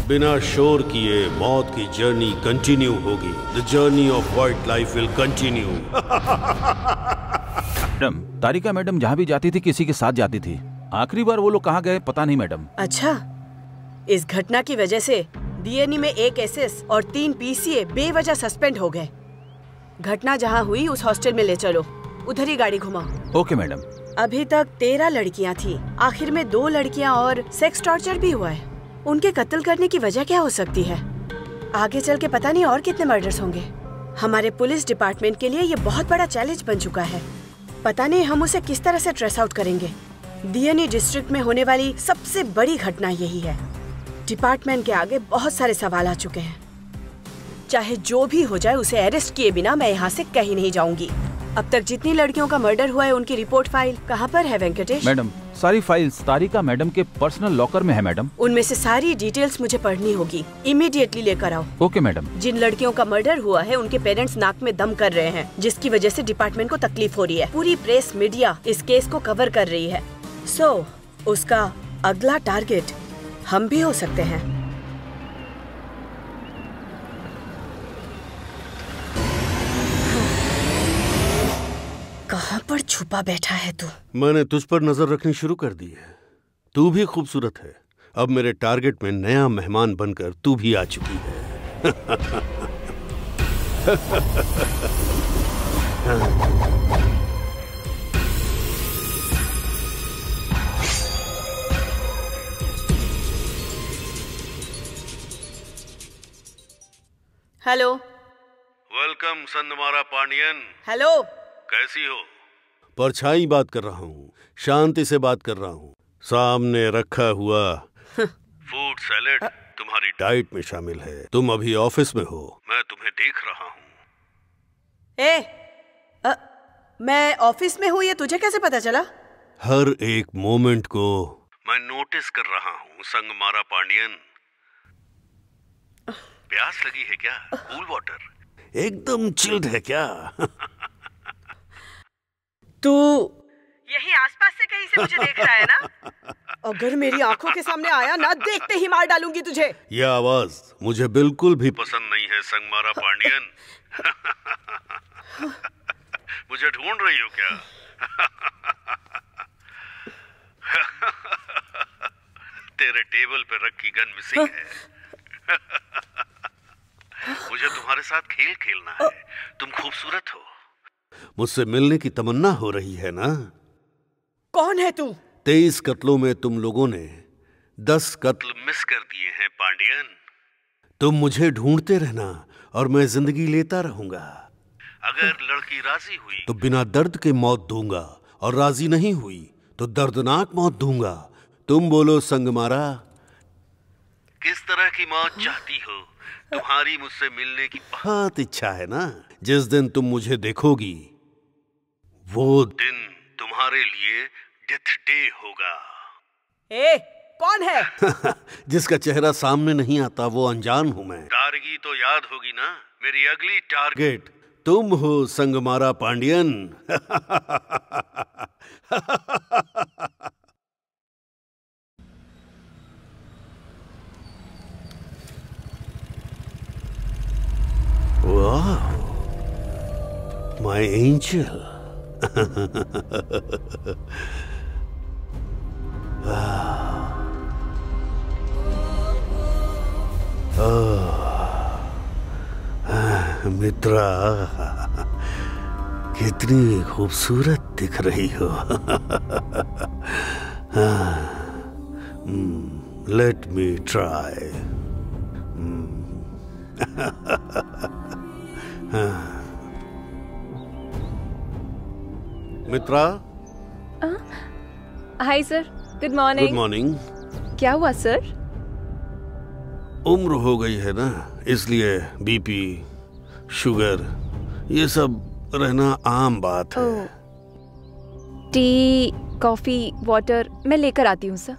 बिना शोर किए मौत की जर्नी कंटिन्यू होगी। The journey of white life will continue madam Tarika madam जहाँ भी जाती थी किसी के साथ जाती थी। आखिरी बार वो लोग कहाँ गए पता नहीं मैडम। अच्छा इस घटना की वजह से डीएनई में एक एसएस और तीन पीसीए बेवजह सस्पेंड हो गए। घटना जहाँ हुई उस हॉस्टल में ले चलो। उधर ही गाड़ी घुमाओ। Okay madam. अभी तक तेरह लड़कियाँ थी। आखिर में दो लड़कियाँ और सेक्स टॉर्चर भी हुआ है। उनके कत्ल करने की वजह क्या हो सकती है? आगे चल के पता नहीं और कितने मर्डर्स होंगे। हमारे पुलिस डिपार्टमेंट के लिए ये बहुत बड़ा चैलेंज बन चुका है। पता नहीं हम उसे किस तरह से ट्रेस आउट करेंगे। डीएनई डिस्ट्रिक्ट में होने वाली सबसे बड़ी घटना यही है। डिपार्टमेंट के आगे बहुत सारे सवाल आ चुके हैं। चाहे जो भी हो जाए उसे अरेस्ट किए बिना मैं यहाँ से कहीं नहीं जाऊँगी। अब तक जितनी लड़कियों का मर्डर हुआ है उनकी रिपोर्ट फ़ाइल कहाँ पर है वेंकटेश? मैडम सारी फाइल्स तारिका मैडम के पर्सनल लॉकर में है मैडम। उनमें से सारी डिटेल्स मुझे पढ़नी होगी। इमीडिएटली लेकर आओ। Okay madam. जिन लड़कियों का मर्डर हुआ है उनके पेरेंट्स नाक में दम कर रहे हैं जिसकी वजह से डिपार्टमेंट को तकलीफ़ हो रही है। पूरी प्रेस मीडिया इस केस को कवर कर रही है। सो so, उसका अगला टारगेट हम भी हो सकते हैं। कहाँ पर छुपा बैठा है तू? मैंने तुझ पर नज़र रखनी शुरू कर दी है। तू भी खूबसूरत है। अब मेरे टारगेट में नया मेहमान बनकर तू भी आ चुकी है। Hello welcome Sandamara Pandian hello कैसी हो? परछाई बात कर रहा हूँ शांति से बात कर रहा हूँ। सामने रखा हुआ फ़ूड सैलेड तुम्हारी डाइट में शामिल है। तुम अभी ऑफ़िस में हो। मैं तुम्हें देख रहा हूँ। ए, मैं ऑफ़िस में हूँ ये तुझे कैसे पता चला? हर एक मोमेंट को मैं नोटिस कर रहा हूँ संगमारा पांडियन। प्यास लगी है क्या? कूल वाटर एकदम चिल्ड है क्या? *laughs* तू यही आसपास से कहीं से मुझे देख रहा है ना? *laughs* अगर मेरी आँखों के सामने आया ना देखते ही मार डालूँगी तुझे। यह आवाज़ मुझे बिल्कुल भी पसंद नहीं है संगमारा पांडियन। *laughs* मुझे ढूंढ रही हो क्या? *laughs* तेरे टेबल पे रखी गन मिसिंग है। मुझे तुम्हारे साथ खेल खेलना है। तुम खूबसूरत हो। मुझसे मिलने की तमन्ना हो रही है ना? कौन है तू? तेईस कत्लों में तुम लोगों ने दस कत्ल मिस कर दिए हैं पांडियन। तुम मुझे ढूंढते रहना और मैं ज़िंदगी लेता रहूँगा। अगर लड़की राज़ी हुई। तो बिना दर्द के मौत दूँगा और राज़ी नहीं हुई तो दर्दनाक मौत दूँगा। तुम बोलो संगमारा किस तरह की मौत चाहती हो? तुम्हारी मुझसे मिलने की बहुत इच्छा है ना? जिस दिन तुम मुझे देखोगी वो दिन तुम्हारे लिए डेथ डे होगा। ए कौन है? *laughs* जिसका चेहरा सामने नहीं आता वो अनजान हूँ मैं। तारगी तो याद होगी ना मेरी अगली टारगेट तुम हो संगमारा पांडियन। *laughs* wow my angel. ओह, *laughs* मित्रा कितनी खूबसूरत दिख रही हो। Let me try Mitra? Hi sir good morning good morning क्या हुआ सर? उम्र हो गई है ना इसलिए बीपी शुगर ये सब रहना आम बात है। टी कॉफ़ी वाटर मैं लेकर आती हूँ सर।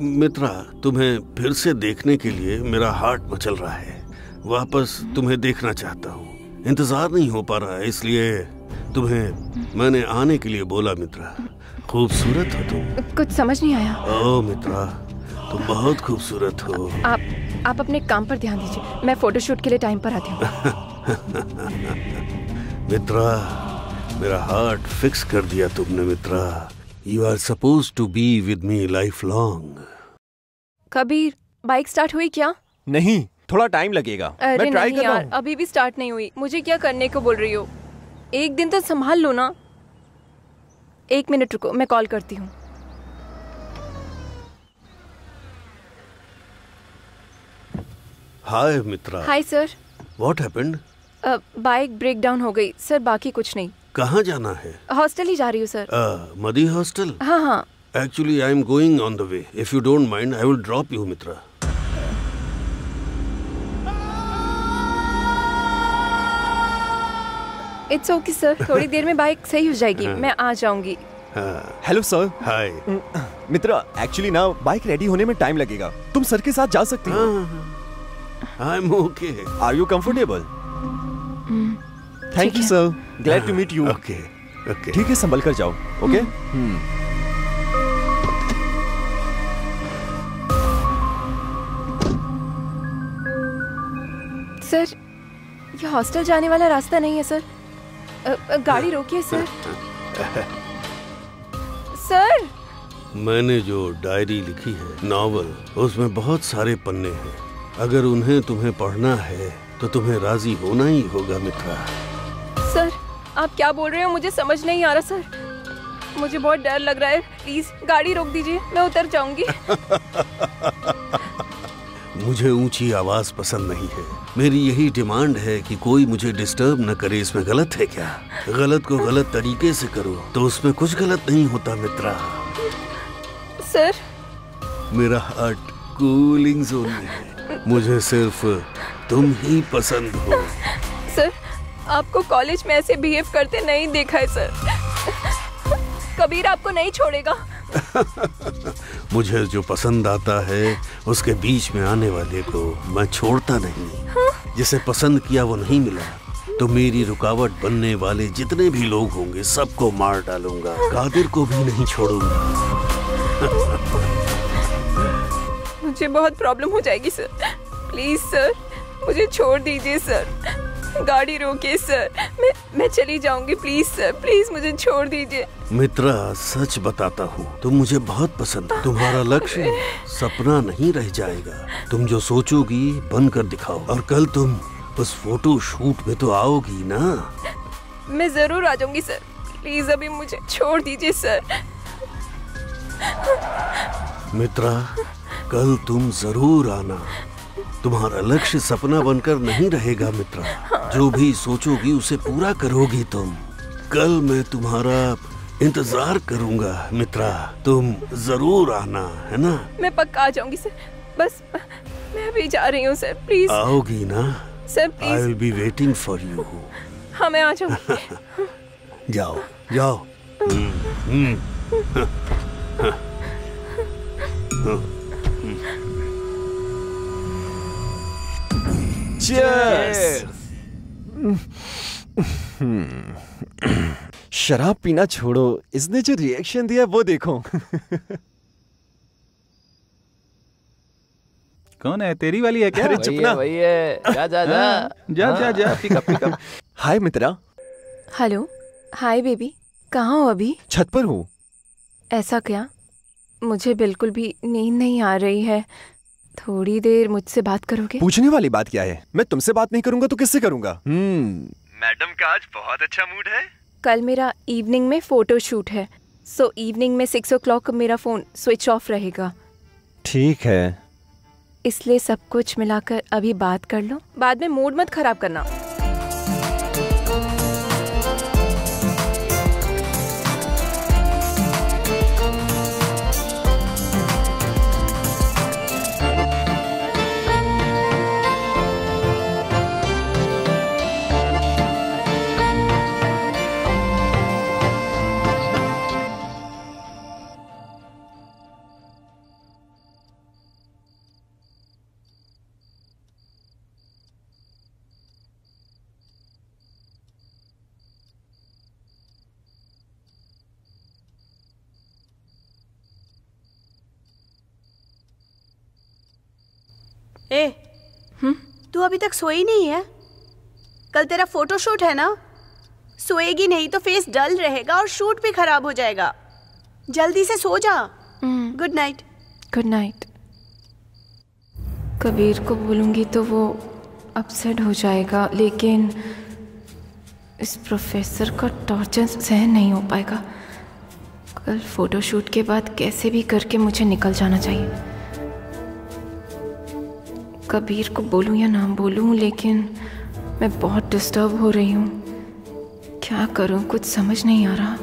मित्रा तुम्हें फिर से देखने के लिए मेरा हार्ट मचल रहा है। वापस तुम्हें देखना चाहता हूँ। इंतज़ार नहीं हो पा रहा है इसलिए तुम्हें मैंने आने के लिए बोला मित्रा। खूबसूरत हो तुम। कुछ समझ नहीं आया। ओ मित्रा तुम बहुत खूबसूरत हो। आप आप अपने काम पर ध्यान दीजिए। मैं फोटोशूट के लिए टाइम पर आती हूँ। *laughs* मित्रा मेरा हार्ट फिक्स कर दिया तुमने Mitra. You are suppose to be with me life long Kabir bike start हुई क्या? नहीं थोड़ा टाइम लगेगा। अरे मैं ट्राई नहीं कर रहा यार अभी भी स्टार्ट नहीं हुई। मुझे क्या करने को बोल रही हो? एक दिन तो संभाल लो ना। एक मिनट रुको मैं कॉल करती हूँ। Hi Mitra. Hi sir. What happened bike break down हो गई। सर बाकी कुछ नहीं। कहाँ जाना है? हॉस्टल ही जा रही हूँ सर। मदी हॉस्टल? हाँ हाँ। Actually, I am going on the way. If you don't mind, I will drop you, Mitra. It's okay sir थोड़ी देर में बाइक सही हो जाएगी। मैं आ जाऊँगी। Hello sir hi Mitra actually ना बाइक रेडी होने में टाइम लगेगा। तुम सर के साथ जा सकती हो। I am okay are you comfortable thank you sir glad to meet you okay okay ठीक है संभल कर जाओ ओके सर ये हॉस्टल जाने वाला रास्ता नहीं है सर गाड़ी रोकिए *laughs* सर। सर! मैंने जो डायरी लिखी है नॉवल उसमें बहुत सारे पन्ने हैं। अगर उन्हें तुम्हें पढ़ना है तो तुम्हें राज़ी होना ही होगा मित्रा। सर आप क्या बोल रहे हो? मुझे समझ नहीं आ रहा सर। मुझे बहुत डर लग रहा है। प्लीज़ गाड़ी रोक दीजिए मैं उतर जाऊँगी। *laughs* मुझे ऊँची आवाज़ पसंद नहीं है। मेरी यही डिमांड है कि कोई मुझे डिस्टर्ब न करे इसमें गलत है क्या? गलत को गलत तरीके से करो तो उसमें कुछ गलत नहीं होता मित्रा। सर। मेरा हार्ट कूलिंग जोन में है। मुझे सिर्फ़ तुम ही पसंद हो। सर आपको कॉलेज में ऐसे बिहेव करते नहीं देखा है सर। कबीर आपको नहीं छोड़ेगा। *laughs* मुझे जो पसंद आता है उसके बीच में आने वाले को मैं छोड़ता नहीं। जिसे पसंद किया वो नहीं मिला। तो मेरी रुकावट बनने वाले जितने भी लोग होंगे सबको मार डालूँगा। कादिर को भी नहीं छोड़ूँगा। *laughs* मुझे बहुत प्रॉब्लम हो जाएगी सर। प्लीज़ सर मुझे छोड़ दीजिए सर। गाड़ी रोके सर। मैं मैं चली जाऊँगी प्लीज़ सर प्लीज़ मुझे छोड़ दीजिए। मित्रा सच बताता हूँ तुम मुझे बहुत पसंद हो। तुम्हारा लक्ष्य सपना नहीं रह जाएगा। तुम जो सोचोगी बन कर दिखाओ। और कल तुम उस फ़ोटो शूट में तो आओगी ना? मैं ज़रूर आ जाऊँगी सर प्लीज़ अभी मुझे छोड़ दीजिए सर मित्रा कल तुम ज़रूर आना। तुम्हारा लक्ष्य सपना बनकर नहीं रहेगा मित्रा। जो भी सोचोगी उसे पूरा करोगी तुम। कल मैं तुम्हारा इंतज़ार करूँगा मित्रा। तुम ज़रूर आना है ना? मैं पक्का आ जाऊँगी सर। बस मैं अभी जा रही हूँ सर प्लीज़। आओगी ना? Sir I will be waiting for you हाँ मैं आ जाऊँगी। जाओ जाओ। हम्म, हम्म। Cheers! शराब पीना छोड़ो। इसने जो रिएक्शन दिया वो देखो। कौन है? तेरी वाली है क्या? अरे चुप ना। वही है जा जा जा। हाँ, जा जा जा। Pick up pick up hi Mitra. Hello hi baby कहाँ हो अभी? छत पर हूँ। ऐसा क्या? मुझे बिल्कुल भी नींद नहीं आ रही है। थोड़ी देर मुझसे बात करोगे? पूछने वाली बात क्या है? मैं तुमसे बात नहीं करूँगा तो किससे करूँगा? हम्म। मैडम का आज बहुत अच्छा मूड है। कल मेरा इवनिंग में फ़ोटो शूट है। सो इवनिंग में सिक्स ओ क्लॉक मेरा फ़ोन स्विच ऑफ़ रहेगा। ठीक है। इसलिए सब कुछ मिलाकर अभी बात कर लो। बाद में मूड मत खराब करना। ए। तू अभी तक सोई नहीं है? कल तेरा फ़ोटो शूट है ना? सोएगी नहीं तो फेस डल रहेगा और शूट भी खराब हो जाएगा। जल्दी से सो जा। Good night good night Kabir को बोलूँगी तो वो अपसेट हो जाएगा लेकिन इस प्रोफेसर का टॉर्चर सहन नहीं हो पाएगा। कल फोटोशूट के बाद कैसे भी करके मुझे निकल जाना चाहिए। कबीर को बोलूँ या ना बोलूँ, लेकिन मैं बहुत डिस्टर्ब हो रही हूँ। क्या करूँ? कुछ समझ नहीं आ रहा।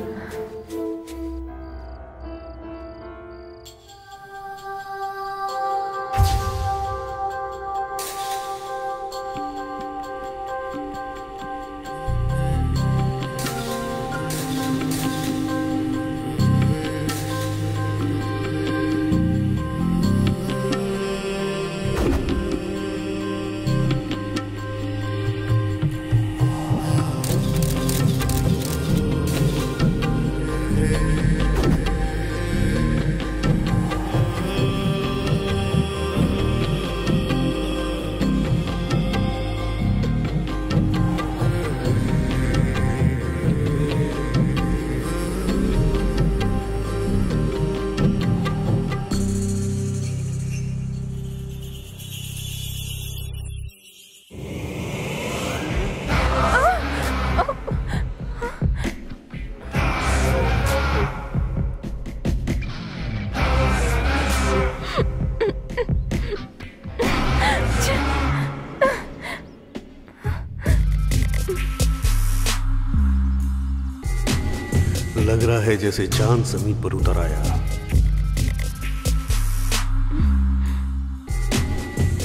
है जैसे चाँद ज़मीन पर उतर आया।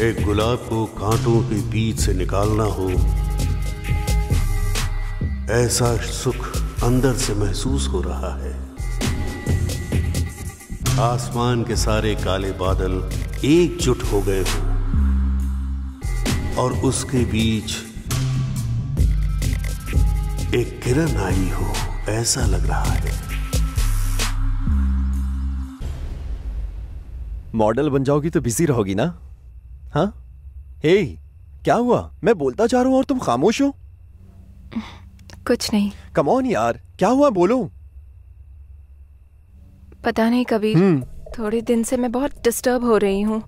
एक गुलाब को कांटों के बीच से निकालना हो, ऐसा सुख अंदर से महसूस हो रहा है। आसमान के सारे काले बादल एकजुट हो गए हो, और उसके बीच एक किरण आई हो, ऐसा लग रहा है। मॉडल बन जाओगी तो बिज़ी रहोगी ना? हाँ? हे क्या हुआ? मैं बोलता जा रहा हूँ और तुम खामोश हो? कुछ नहीं। कम ऑन यार क्या हुआ बोलो? पता नहीं कबीर हम्म। थोड़े दिन से मैं बहुत डिस्टर्ब हो रही हूँ।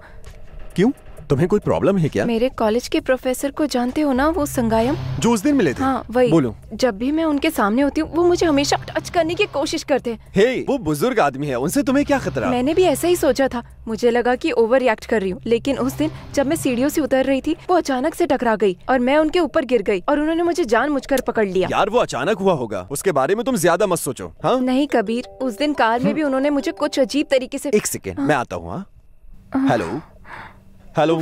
क्यों? तुम्हें कोई प्रॉब्लम है क्या? मेरे कॉलेज के प्रोफेसर को जानते हो ना वो संगायम? जो उस दिन मिले थे। हाँ वही। बोलो। जब भी मैं उनके सामने होती हूँ वो मुझे हमेशा टच करने की कोशिश करते हैं। हे वो बुज़ुर्ग आदमी है उनसे तुम्हें क्या खतरा? मैंने भी ऐसा ही सोचा था। मुझे लगा की ओवर रिएक्ट कर रही हूँ लेकिन उस दिन जब मैं सीढ़ियों ऐसी उतर रही थी वो अचानक ऐसी टकरा गई और मैं उनके ऊपर गिर गई और उन्होंने मुझे जान मुझकर पकड़ लिया। यार वो अचानक हुआ होगा। उसके बारे में तुम ज़्यादा मत सोचो हाँ? नहीं कबीर उस दिन कार में भी उन्होंने मुझे कुछ अजीब तरीके ऐसी एक सेकेंड मैं आता हूँ हाँ? हेलो हेलो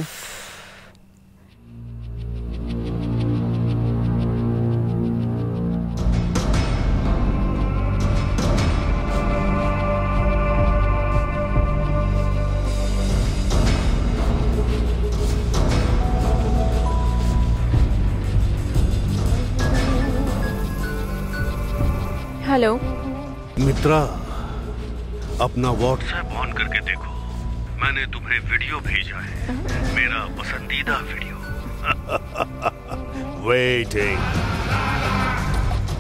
हेलो मित्रा अपना व्हाट्सएप ऑन करके देखो। मैंने तुम्हें वीडियो भेजा है। मेरा पसंदीदा video. *laughs* Waiting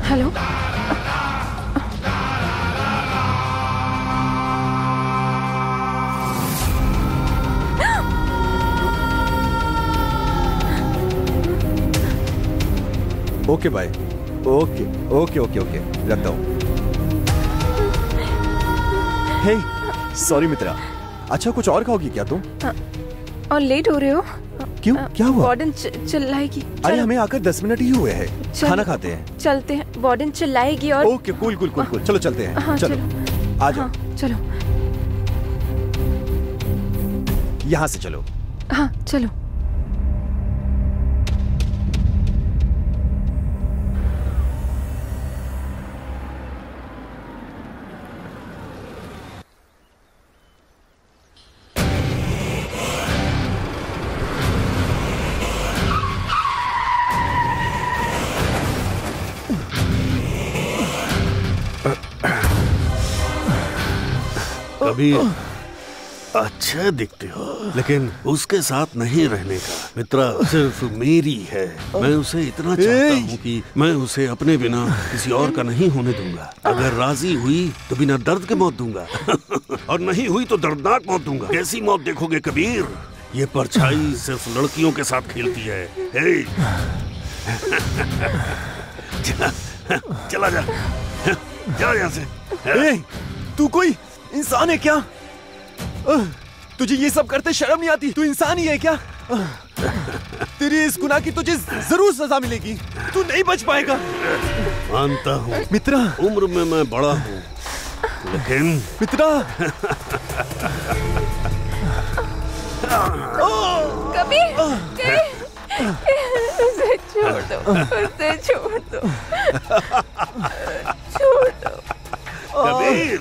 hello? Okay bye okay okay okay okay रखता हूँ। Hey sorry Mitra. अच्छा कुछ और खाओगी क्या तुम? और लेट हो रहे हो? क्यों? आ, क्या हुआ? वार्डन चिल्लाएगी। अरे हमें आकर दस मिनट ही हुए हैं। खाना खाते हैं। चलते हैं। वार्डन चिल्लाएगी और okay cool cool cool cool चलो चलते हैं। हाँ, चलो। आ जाओ। हाँ, चलो। यहाँ से चलो। हाँ चलो। कबीर अच्छे दिखते हो। लेकिन उसके साथ नहीं रहने का मित्रा सिर्फ़ मेरी है। मैं उसे इतना चाहता हूँ कि मैं उसे अपने बिना किसी और का नहीं होने दूँगा। अगर राज़ी हुई तो बिना दर्द के मौत दूँगा। *laughs* और नहीं हुई तो दर्दनाक मौत दूँगा। कैसी मौत देखोगे कबीर? ये परछाई सिर्फ़ लड़कियों के साथ खेलती है। *laughs* चला जा। *laughs* जा यहाँ से। तू कोई इंसान है क्या? तुझे ये सब करते शर्म नहीं आती? तू इंसान ही है क्या? तेरी इस गुनाह की तुझे ज़रूर सजा मिलेगी। तू नहीं बच पाएगा। मानता हूँ। मित्रा। उम्र में मैं बड़ा हूँ। लेकिन मित्रा। कबीर उसे छोड़ दो उसे छोड़ दो। *laughs* छोड़ दो। कबीर।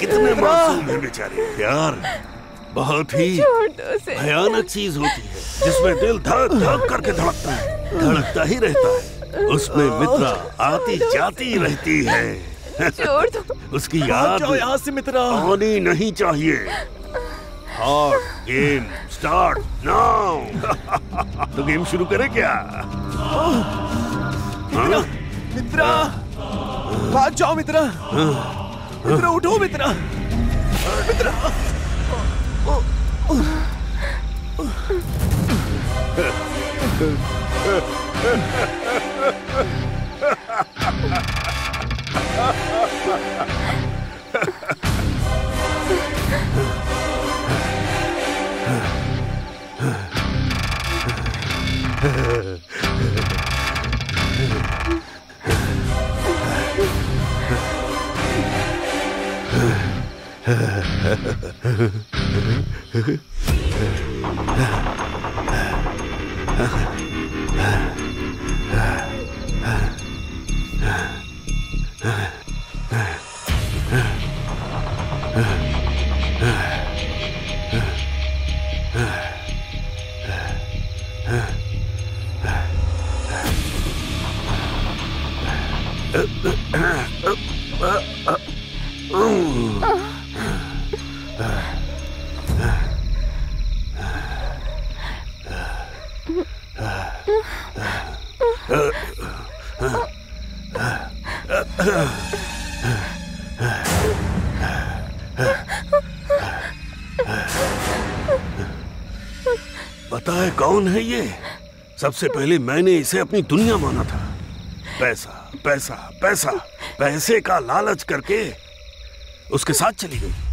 कितने मासूम हैं बेचारे प्यार। बहुत ही भयानक चीज़ होती है जिसमें दिल धड़क धड़क करके धड़कता है धड़कता ही रहता है। उसमें मित्रा आती जाती रहती है। उसकी याद जाओ यहाँ से मित्रा। आनी नहीं चाहिए। Hard game start now. तो गेम शुरू करें क्या? मित्रा मित्रा भाग जाओ मित्रा। मित्रा उठो मित्रा मित्रा पता है कौन है ये सबसे पहले मैंने इसे अपनी दुनिया माना था। पैसा पैसा पैसा, पैसे का लालच करके उसके साथ चली गई।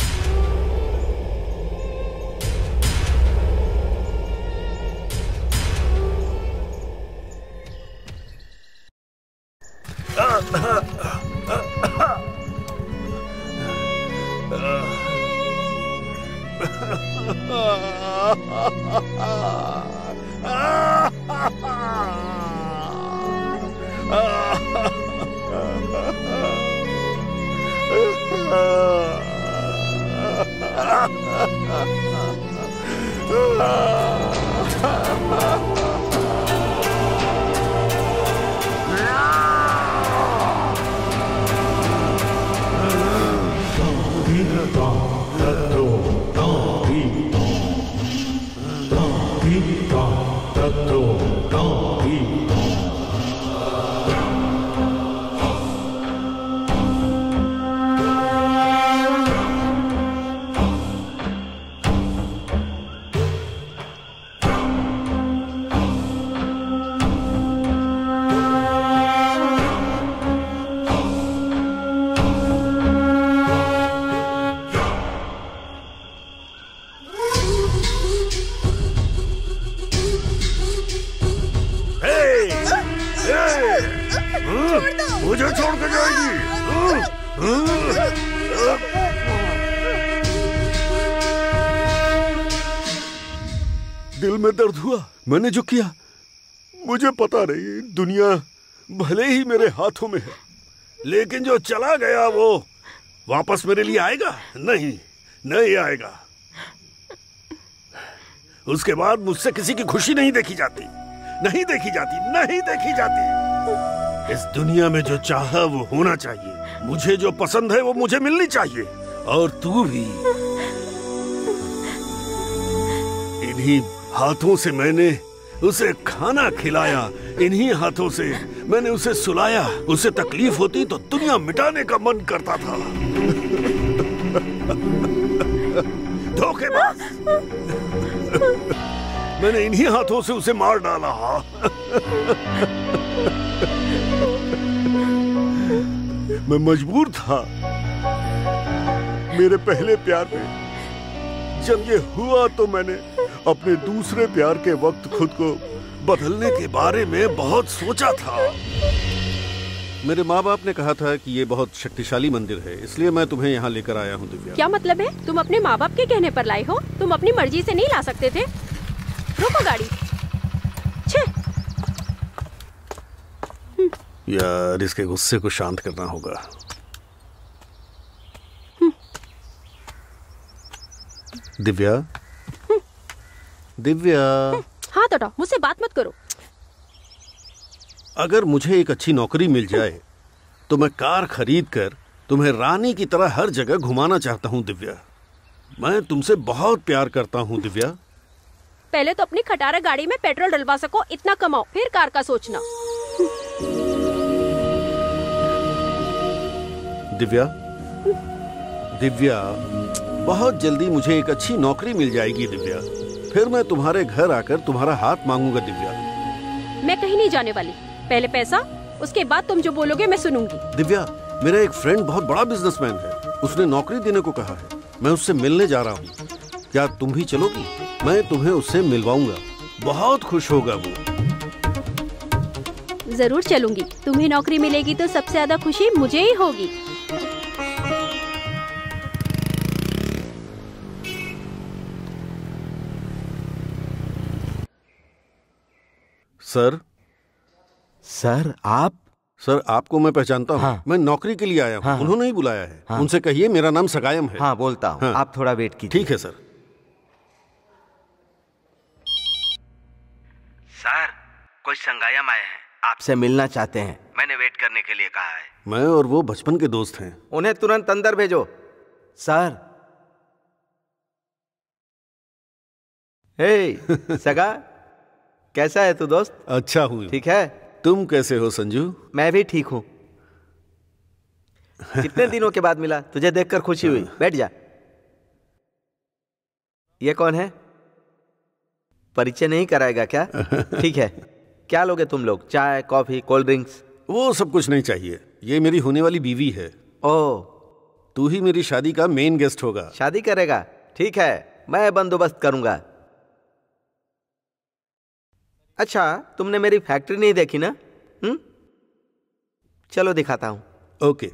जो किया? मुझे पता नहीं, दुनिया भले ही मेरे हाथों में है, लेकिन जो चला गया वो वापस मेरे लिए आएगा? नहीं नहीं आएगा। उसके बाद मुझसे किसी की खुशी नहीं देखी जाती, नहीं देखी जाती, नहीं देखी जाती। इस दुनिया में जो चाहा वो होना चाहिए, मुझे जो पसंद है वो मुझे मिलनी चाहिए, और तू भी। इन्हीं हाथों से मैंने उसे खाना खिलाया। इन्हीं हाथों से मैंने उसे सुलाया। उसे तकलीफ़ होती तो दुनिया मिटाने का मन करता था। धोखेबाज। मैंने इन्हीं हाथों से उसे मार डाला। मैं मजबूर था। मेरे पहले प्यार में जब ये हुआ तो मैंने अपने दूसरे प्यार के वक्त खुद को बदलने के बारे में बहुत सोचा था। मेरे माँ बाप ने कहा था कि ये बहुत शक्तिशाली मंदिर है इसलिए मैं तुम्हें यहाँ लेकर आया हूँ दिव्या। क्या मतलब है? तुम अपने माँ बाप के कहने पर लाए हो? तुम अपनी मर्ज़ी से नहीं ला सकते थे। रोको गाड़ी। छे। यार इसके गुस्से को शांत करना होगा। दिव्या दिव्या। हाँ हटाओ मुझसे बात मत करो। अगर मुझे एक अच्छी नौकरी मिल जाए तो मैं कार खरीद कर तुम्हें रानी की तरह हर जगह घुमाना चाहता हूँ दिव्या। मैं तुमसे बहुत प्यार करता हूँ दिव्या। पहले तो अपनी खटारा गाड़ी में पेट्रोल डलवा सको इतना कमाओ फिर कार का सोचना। दिव्या दिव्या बहुत जल्दी मुझे एक अच्छी नौकरी मिल जाएगी दिव्या। फिर मैं तुम्हारे घर आकर तुम्हारा हाथ मांगूँगा दिव्या। मैं कहीं नहीं जाने वाली। पहले पैसा उसके बाद तुम जो बोलोगे मैं सुनूँगी। दिव्या मेरा एक फ्रेंड बहुत बड़ा बिजनेसमैन है। उसने नौकरी देने को कहा है। मैं उससे मिलने जा रहा हूँ। क्या तुम भी चलोगी? मैं तुम्हें उससे मिलवाऊँगा। बहुत खुश होगा वो। ज़रूर चलूँगी। तुम्हें नौकरी मिलेगी तो सबसे ज़्यादा खुशी मुझे ही होगी। सर? सर आप? सर आपको मैं पहचानता हूँ। हाँ। मैं नौकरी के लिए आया हूँ। हाँ। उन्होंने ही बुलाया है। हाँ। उनसे कहिए मेरा नाम सगायम है। हाँ बोलता हूँ। हाँ। आप थोड़ा वेट कीजिए। ठीक है सर। सर कोई संगायम आए हैं। आपसे मिलना चाहते हैं। मैंने वेट करने के लिए कहा है। मैं और वो बचपन के दोस्त हैं। उन्हें तुरंत अंदर भेजो। सर। *laughs* हे सगा। कैसा है तू दोस्त? अच्छा हूँ ठीक है? तुम कैसे हो संजू? मैं भी ठीक हूँ। कितने दिनों के बाद मिला? तुझे देखकर खुशी हुई। बैठ जा। ये कौन है? परिचय नहीं कराएगा क्या? *laughs* ठीक है। क्या लोगे तुम लोग? चाय कॉफ़ी कोल्ड ड्रिंक्स? वो सब कुछ नहीं चाहिए। ये मेरी होने वाली बीवी है। ओ। तू ही मेरी शादी का मेन गेस्ट होगा। शादी करेगा? ठीक है। मैं बंदोबस्त करूँगा। अच्छा तुमने मेरी फैक्ट्री नहीं देखी ना? हम्म? चलो दिखाता हूँ। ओके।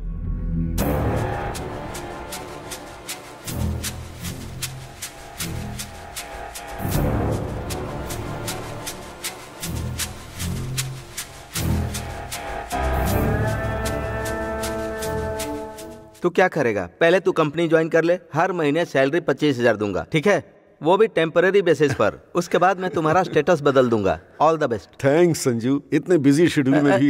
तू तो क्या करेगा? पहले तू कंपनी ज्वाइन कर ले हर महीने सैलरी पच्चीस हज़ार दूँगा ठीक है? वो भी टेम्पररी बेसिस पर। उसके बाद मैं तुम्हारा स्टेटस बदल दूँगा। All the best thanks Sanju. इतने बिज़ी शेड्यूल में भी।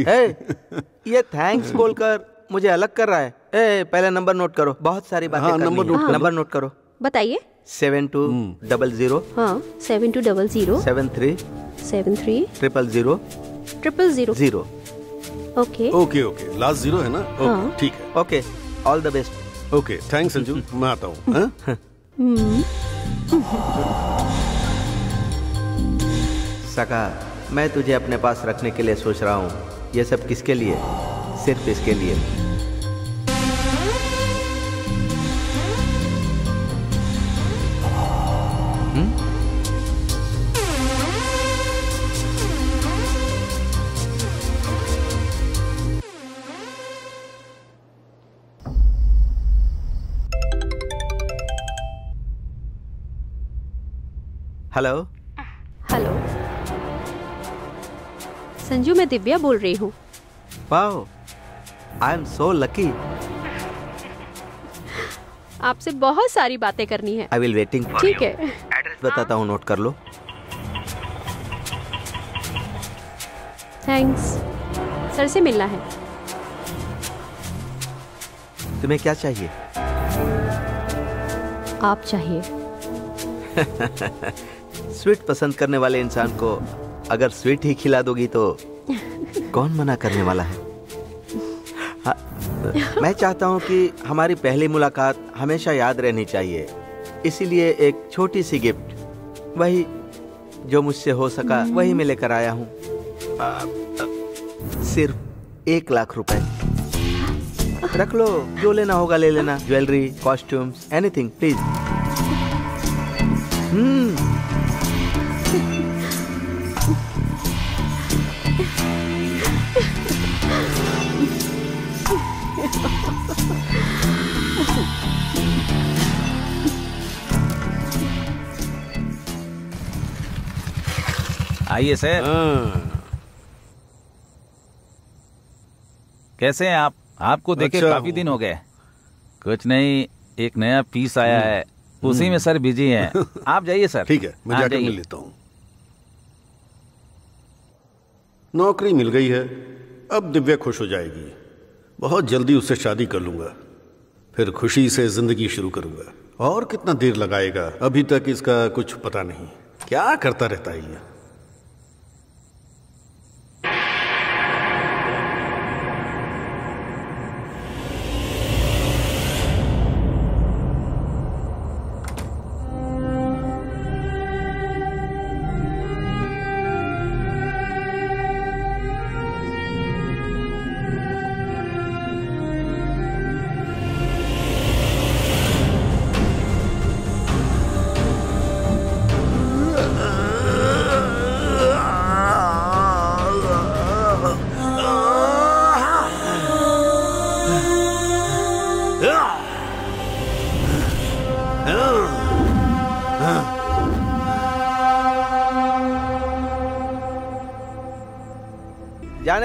ये थैंक्स बोलकर मुझे अलग कर रहा है। ए पहले नंबर नोट करो। बहुत सारी बातें हाँ, नंबर नोट करो। नंबर नोट करो। बताइए। सेवन टू डबल ज़ीरो हाँ seven two double zero seven three seven three triple zero triple zero zero okay okay okay last zero है ना? हाँ। ओके ठीक है। Okay all the best okay thanks Sanju. *laughs* मैं आता हूँ हाँ? हम्म, सका, मैं तुझे अपने पास रखने के लिए सोच रहा हूँ। ये सब किसके लिए? सिर्फ़ इसके लिए। हेलो हेलो संजू मैं दिव्या बोल रही हूँ। Wow I am so lucky आपसे बहुत सारी बातें करनी है। आई विल वेटिंग ठीक है। एड्रेस बताता हूँ नोट कर लो. थैंक्स सर से मिलना है। तुम्हें क्या चाहिए? आप चाहिए। *laughs* स्वीट पसंद करने वाले इंसान को अगर स्वीट ही खिला दोगी तो कौन मना करने वाला है? हाँ, मैं चाहता हूँ कि हमारी पहली मुलाकात हमेशा याद रहनी चाहिए। इसीलिए एक छोटी सी गिफ्ट वही जो मुझसे हो सका वही मैं लेकर आया हूँ। सिर्फ़ एक लाख रुपए। रख लो जो लेना होगा ले लेना। Jewellery costumes anything please hmm. *laughs* आइए सर। कैसे हैं आप? आपको देखे अच्छा काफ़ी दिन हो। गए। कुछ नहीं एक नया पीस आया है। उसी में सर बिज़ी हैं। *laughs* आप जाइए सर। ठीक है मैं हाँ, जाकर मिल लेता हूँ। नौकरी मिल गई है। अब दिव्या खुश हो जाएगी। बहुत जल्दी उससे शादी कर लूँगा। फिर खुशी से ज़िंदगी शुरू करूँगा। और कितना देर लगाएगा? अभी तक इसका कुछ पता नहीं। क्या करता रहता है ये?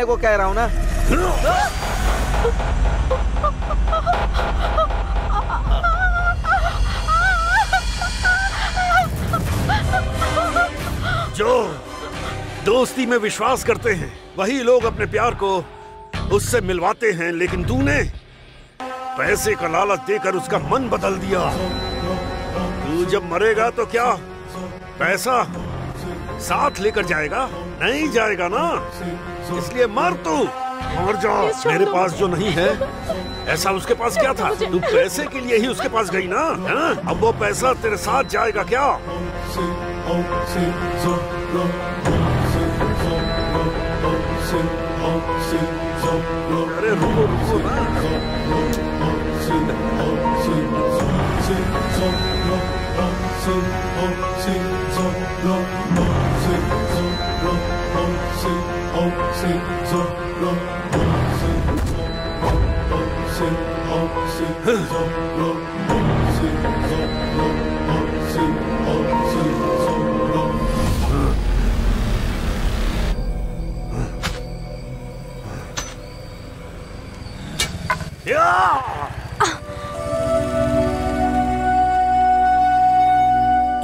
को कह रहा हूँ ना। जो दोस्ती में विश्वास करते हैं, वही लोग अपने प्यार को उससे मिलवाते हैं, लेकिन तूने पैसे का लालच देकर उसका मन बदल दिया। तू जब मरेगा तो क्या पैसा साथ लेकर जाएगा? नहीं जाएगा ना? इसलिए मर तू। मर जा मेरे पास जो नहीं है ऐसा उसके पास क्या था? तू पैसे के लिए ही उसके पास गई ना हाँ? अब वो पैसा तेरे साथ जाएगा क्या? अरे रुको रुको ना!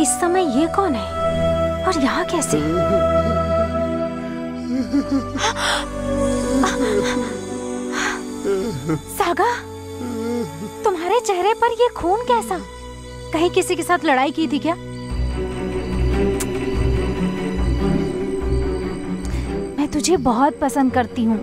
इस समय ये कौन है? और यहाँ कैसे? सागा, तुम्हारे चेहरे पर ये खून कैसा? कहीं किसी के साथ लड़ाई की थी क्या? मैं तुझे बहुत पसंद करती हूँ।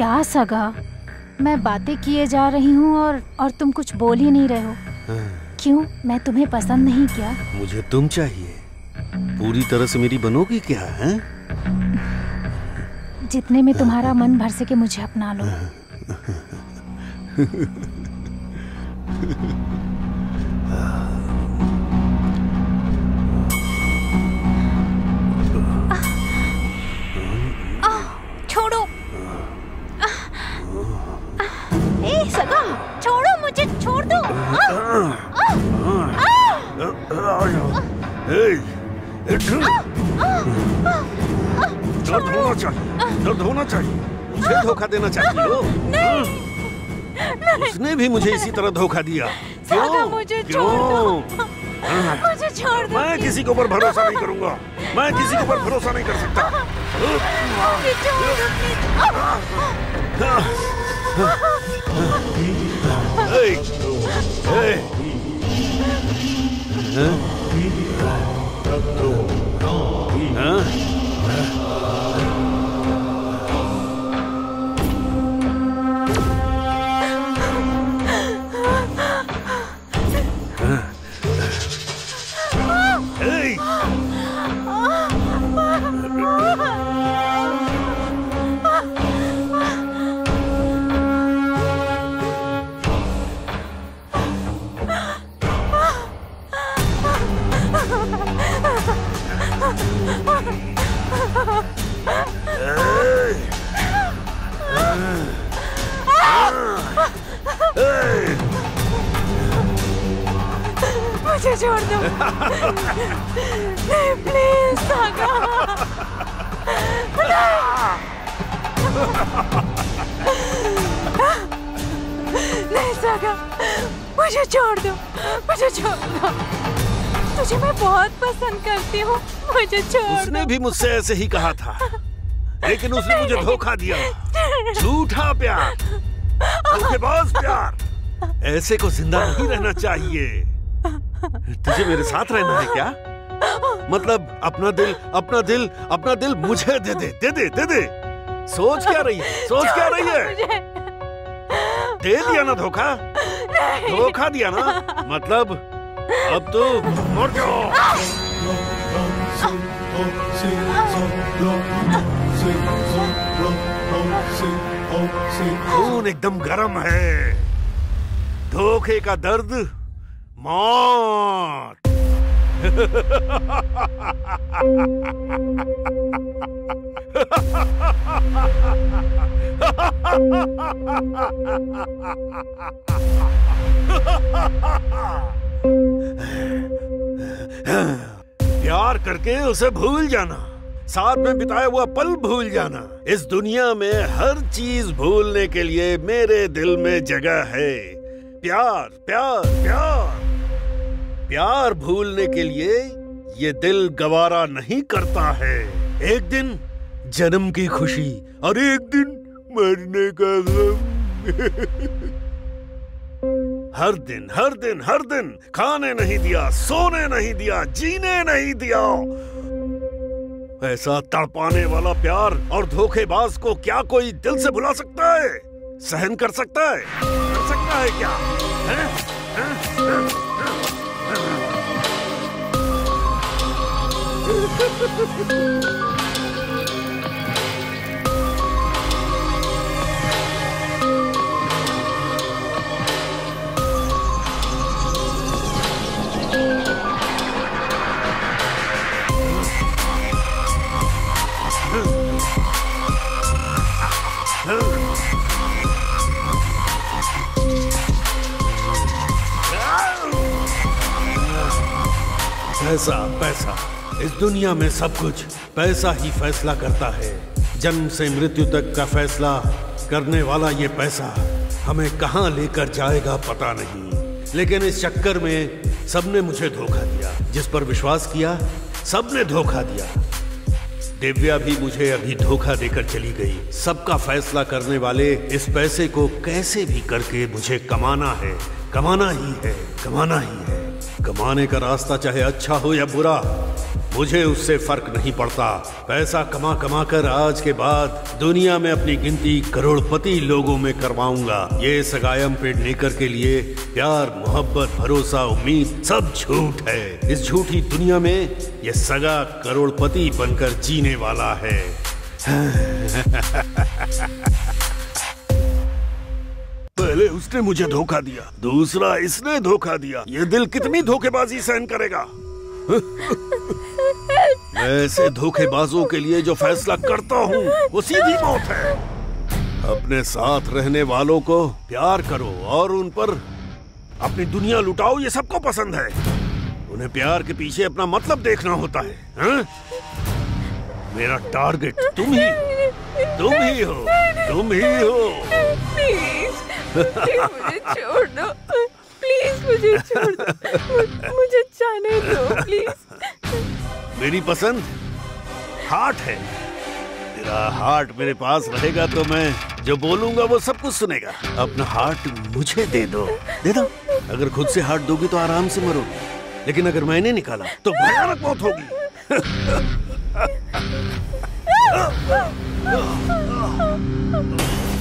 क्या सगा? मैं बातें किए जा रही हूँ और और तुम कुछ बोल ही नहीं रहे हो। क्यों? मैं तुम्हें पसंद नहीं क्या। मुझे तुम चाहिए। पूरी तरह से मेरी बनोगी क्या है? जितने में तुम्हारा मन भर सके मुझे अपना लो। *laughs* छोड़ो दो। दर्द होना चाहिए दर्द होना चाहिए। मुझे धोखा देना चाहिए हो उसने भी मुझे इसी तरह धोखा दिया। क्यों? मुझे क्यों? छोड़ हाँ। मुझे छोड़ दो मैं किसी के ऊपर भरोसा नहीं करूँगा। मैं किसी के ऊपर भरोसा नहीं कर सकता। मुझे छोड़ दो Hey! Hey! हाँ? हाँ? छोड़ दो। नहीं प्लीज़ सागा। नहीं सागा मुझे छोड़ दो मुझे छोड़ दो। तुझे मैं बहुत पसंद करती हूँ मुझे छोड़ उसने भी मुझसे ऐसे ही कहा था लेकिन उसने मुझे धोखा दिया। झूठा प्यार धोखेबाज प्यार। ऐसे को ज़िंदा नहीं रहना चाहिए। तुझे मेरे साथ रहना है क्या? मतलब अपना दिल अपना दिल अपना दिल मुझे दे दे दे दे दे दे। सोच क्या रही है? सोच क्या रही है? दे दिया ना धोखा। धोखा दिया ना? मतलब अब तो मर जाओ। खून एकदम गर्म है। धोखे का दर्द मौत। प्यार करके उसे भूल जाना, साथ में बिताया हुआ पल भूल जाना, इस दुनिया में हर चीज़ भूलने के लिए मेरे दिल में जगह है। प्यार प्यार प्यार। प्यार भूलने के लिए ये दिल गवारा नहीं करता है। एक दिन जन्म की खुशी और एक दिन मरने का गम। हर दिन हर दिन हर दिन खाने नहीं दिया, सोने नहीं दिया, जीने नहीं दिया। ऐसा तड़पाने वाला प्यार और धोखेबाज को क्या कोई दिल से भुला सकता है? सहन कर सकता है कर सकता है क्या है? है? पैसा पैसा। इस दुनिया में सब कुछ पैसा ही फैसला करता है। जन्म से मृत्यु तक का फैसला करने वाला ये पैसा हमें कहाँ लेकर जाएगा पता नहीं। लेकिन इस चक्कर में सबने मुझे धोखा दिया, जिस पर विश्वास किया, सबने धोखा दिया। दिव्या भी मुझे अभी धोखा देकर चली गई। सबका फैसला करने वाले इस पैसे को कैसे भी करके मुझे कमाना है, कमाना ही है, कमाना ही है। कमाने का रास्ता चाहे अच्छा हो या बुरा, मुझे उससे फ़र्क नहीं पड़ता। पैसा कमा कमा कर आज के बाद दुनिया में अपनी गिनती करोड़पति लोगों में करवाऊँगा। ये सगायम पेड़ नेकर के लिए प्यार, मोहब्बत, भरोसा, उम्मीद सब झूठ है। इस झूठी दुनिया में ये सगा करोड़पति बनकर जीने वाला है। *laughs* *laughs* पहले उसने मुझे धोखा दिया, दूसरा इसने धोखा दिया। ये दिल कितनी धोखेबाजी सहन करेगा? *laughs* ऐसे धोखेबाजों के लिए जो फैसला करता हूँ, वो सीधी मौत है। अपने साथ रहने वालों को प्यार करो और उन पर अपनी दुनिया लुटाओ, ये सबको पसंद है। उन्हें प्यार के पीछे अपना मतलब देखना होता है, हा? मेरा टारगेट तुम ही तुम ही हो, तुम ही हो। मुझे छोड़ दो। प्लीज़ मुझे छोड़ दो। मुझे जाने दो प्लीज़। मेरी पसंद हार्ट है। तेरा हार्ट मेरे पास रहेगा तो मैं जो बोलूँगा वो सब कुछ सुनेगा। अपना हार्ट मुझे दे दो। दे दो। अगर खुद से हार्ट दोगी तो आराम से मरोगी। लेकिन अगर मैंने निकाला तो भयानक मौत होगी। *laughs*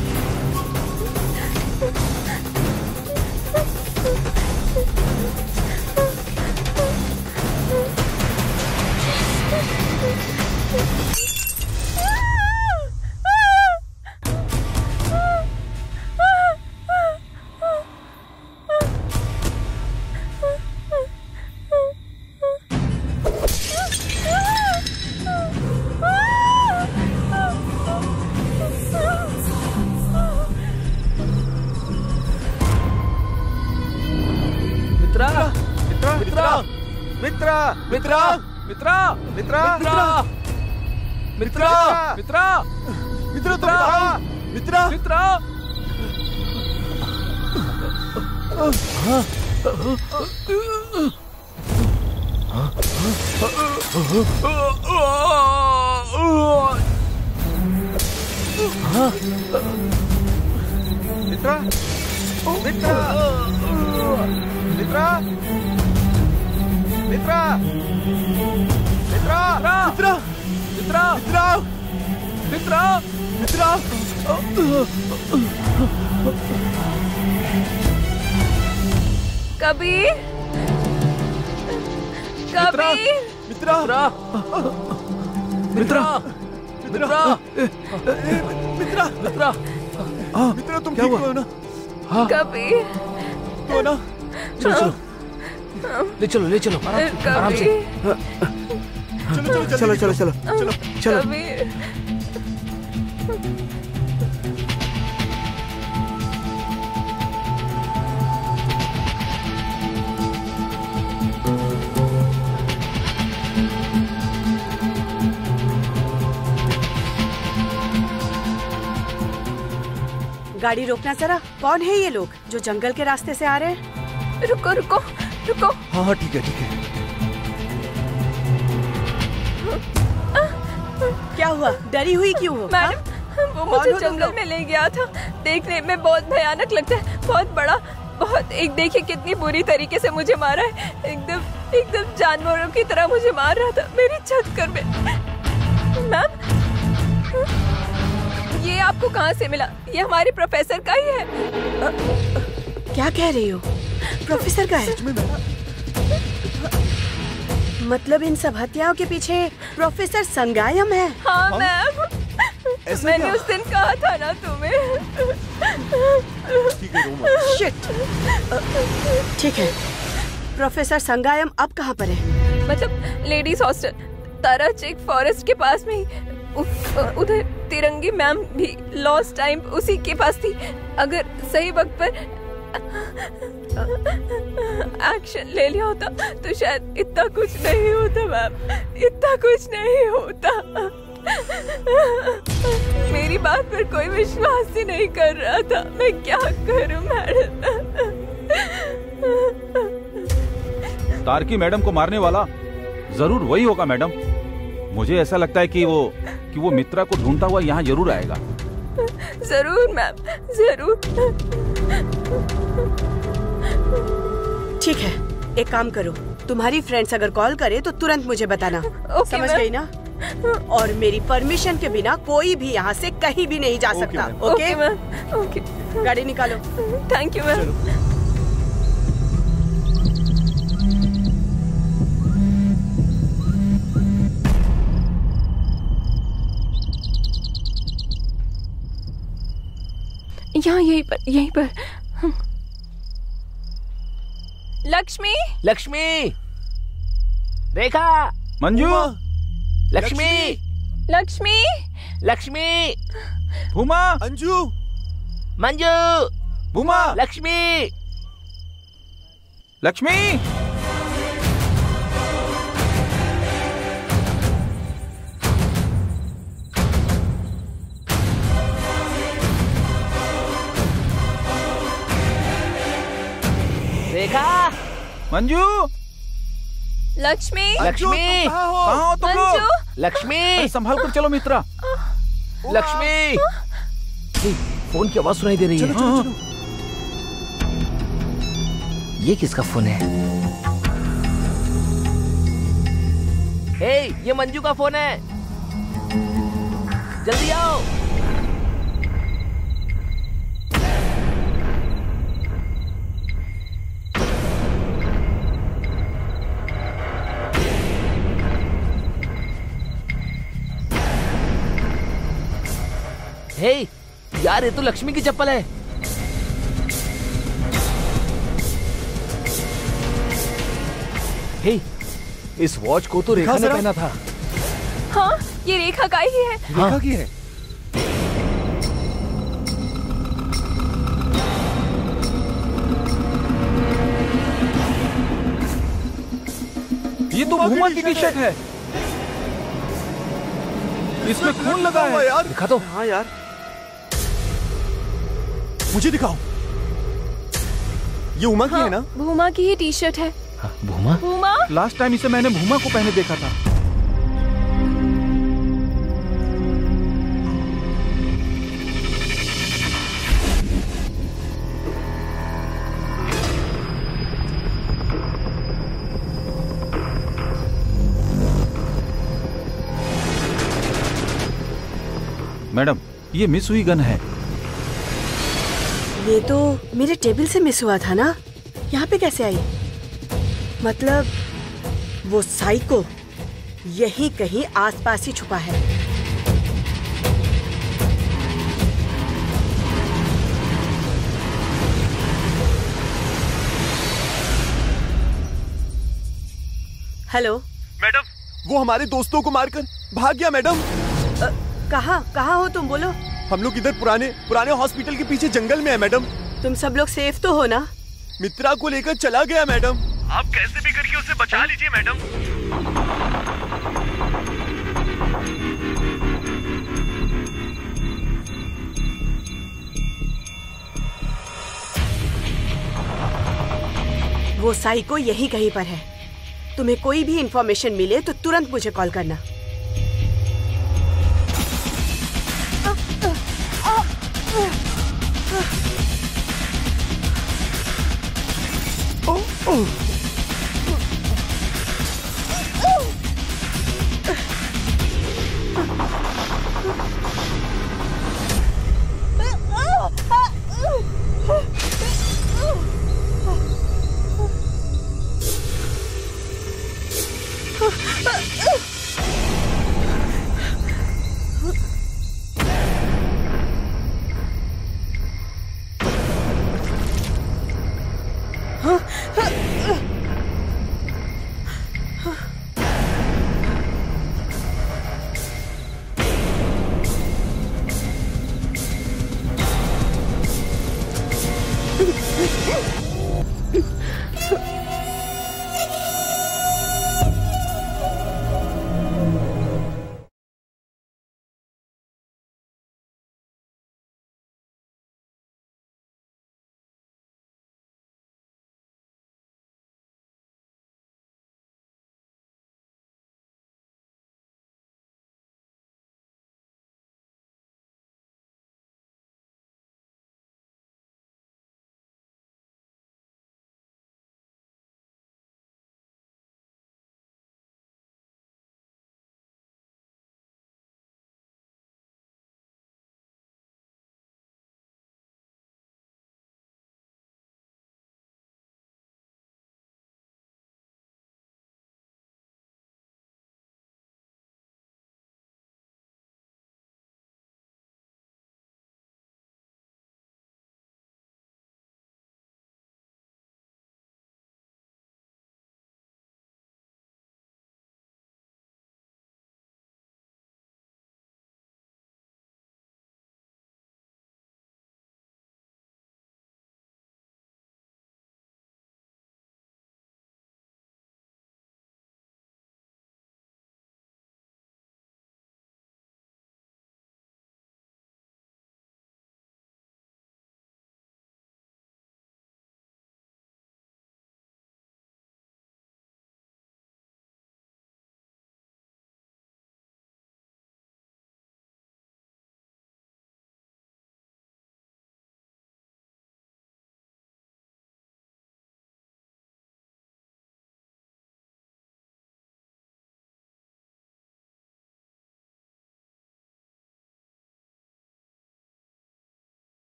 मित्रा मित्रा मित्रा मित्रा मित्रा मित्रा मित्रा मित्रा मित्रा मित्रा। मित्रा। मित्रा मित्रा मित्रा मित्रा मित्रा मित्रा मित्रा मित्रा कबीर कबीर मित्रा मित्रा मित्रा मित्रा मित्रा मित्रा तुम ठीक हो ना कबीर हो ना चलो चलो ले चलो ले चलो आराम से चलो चलो चलो चलो चलो चलो। गाड़ी रोकना जरा कौन है ये लोग जो जंगल के रास्ते से आ रहे हैं? रुको रुको। रुको। हाँ हाँ ठीक है ठीक है। क्या हुआ? डरी हुई क्यों हो? मैडम वो मुझे जंगल में ले गया था। देखने में बहुत भयानक लगता है। बहुत बड़ा बहुत एक देखिए कितनी बुरी तरीके से मुझे मारा है। एकदम एकदम जानवरों की तरह मुझे मार रहा था मेरी छत कर में। मैम ये आपको कहाँ से मिला? ये हमारे प्रोफेसर का ही है। क्या कह रही हो? प्रोफेसर का है। मतलब इन सब हत्याओं के पीछे प्रोफेसर संगायम है। हाँ मैम। मैंने उस दिन कहा था ना तुम्हें। शिट ठीक है। प्रोफेसर संगायम अब कहाँ पर है? मतलब ladies hostel Tara check forest के पास में उधर तिरंगी मैम भी लॉस्ट टाइम उसी के पास थी। अगर सही वक्त पर एक्शन ले लिया होता। तो शायद इतना कुछ नहीं होता मैम इतना कुछ नहीं होता। मेरी बात पर कोई विश्वास ही नहीं कर रहा था। मैं क्या करूँ मैडम तारकी मैडम को मारने वाला ज़रूर वही होगा मैडम। मुझे ऐसा लगता है कि वो कि वो मित्रा को ढूंढता हुआ यहाँ ज़रूर आएगा। ज़रूर मैम ज़रूर। ठीक है एक काम करो। तुम्हारी फ्रेंड्स अगर कॉल करे तो तुरंत मुझे बताना। Okay, समझ गई ना? और मेरी परमिशन के बिना कोई भी यहाँ से कहीं भी नहीं जा सकता। ओके ओके मैम ओके गाड़ी निकालो। थैंक यू मैम यहाँ यहीं पर यहीं पर। लक्ष्मी? लक्ष्मी। रेखा। मंजू। लक्ष्मी। लक्ष्मी। लक्ष्मी? भूमा अंजू। मंजू। भूमा लक्ष्मी। लक्ष्मी। रेखा। मंजू? लक्ष्मी? लक्ष्मी। कहाँ हो? तुम लोग? लक्ष्मी संभाल कर चलो मित्रा। लक्ष्मी। फ़ोन की आवाज़ सुनाई दे रही है। हाँ, ये किसका फ़ोन है? हे ये मंजू का फ़ोन है। जल्दी आओ। हे यार ये तो लक्ष्मी की चप्पल है। हे इस वॉच को तो रेखा ने। पहना था। हाँ ये रेखा का ही है। रेखा की है? ये तो भूमा की टी शर्ट है। इसमें खून लगा है। यार दिखा दो हाँ यार। मुझे दिखाओ। ये उमा की है ना? भूमा की ही टी शर्ट है भूमा? भूमा? लास्ट टाइम इसे मैंने भूमा को पहने देखा था। मैडम ये मिस हुई गन है। ये तो मेरे टेबल से मिस हुआ था ना। यहाँ पे कैसे आई? मतलब वो साइको यहीं कहीं आसपास ही छुपा है। हेलो? मैडम वो हमारे दोस्तों को मारकर भाग गया मैडम। कहा कहाँ हो तुम? बोलो। हम लोग इधर पुराने पुराने हॉस्पिटल के पीछे जंगल में है मैडम। तुम सब लोग सेफ़ तो हो ना? मित्रा को लेकर चला गया मैडम। आप कैसे भी करके उसे बचा लीजिए मैडम। वो साइको यही कहीं पर है। तुम्हें कोई भी इंफॉर्मेशन मिले तो तुरंत मुझे कॉल करना। Ooh. Woo!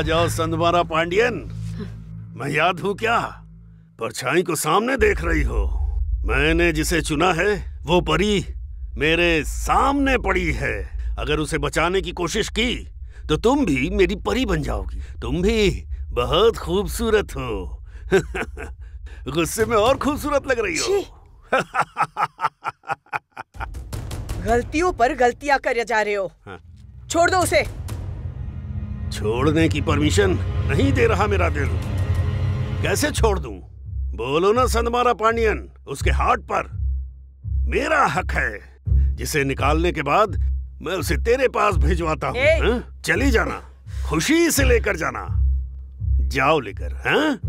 आ जाओ संदमारा पांडियन मैं याद हूँ क्या? परछाई को सामने देख रही हो। मैंने जिसे चुना है वो परी मेरे सामने पड़ी है। अगर उसे बचाने की कोशिश की तो तुम भी मेरी परी बन जाओगी। तुम भी बहुत खूबसूरत हो। *laughs* गुस्से में और खूबसूरत लग रही हो। *laughs* गलतियों पर गलतियाँ कर जा रहे हो। हाँ। छोड़ दो उसे। छोड़ने की परमिशन नहीं दे रहा मेरा दिल। कैसे छोड़ दूँ? बोलो ना संदमारा पांडियन उसके हार्ट पर। मेरा हक है जिसे निकालने के बाद मैं उसे तेरे पास भिजवाता हूँ हाँ? चली जाना खुशी से लेकर जाना। जाओ लेकर हाँ?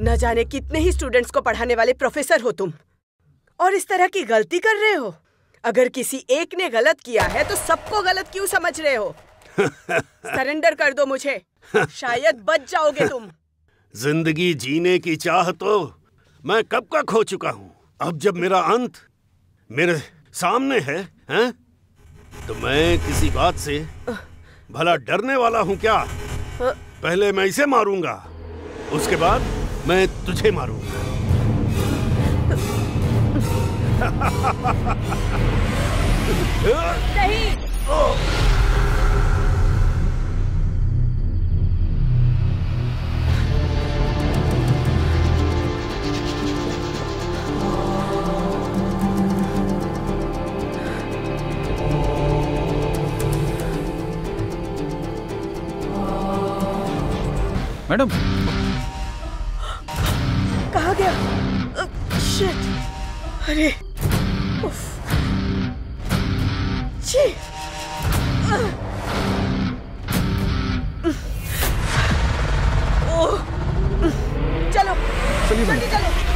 न जाने कितने ही स्टूडेंट्स को पढ़ाने वाले प्रोफेसर हो तुम। और इस तरह की गलती कर रहे हो? अगर किसी एक ने गलत किया है तो सबको गलत क्यों समझ रहे हो? सरेंडर कर दो मुझे। शायद बच जाओगे तुम। *laughs* ज़िंदगी जीने की चाह तो मैं कब का खो चुका हूँ? अब जब मेरा अंत मेरे सामने है हैं? तो मैं किसी बात से भला डरने वाला हूँ क्या? पहले मैं इसे मारूँगा उसके बाद मैं तुझे मारूँगा। *laughs* नहीं। मैडम। कहा गया? शिट अरे चलो। चलिए चलो।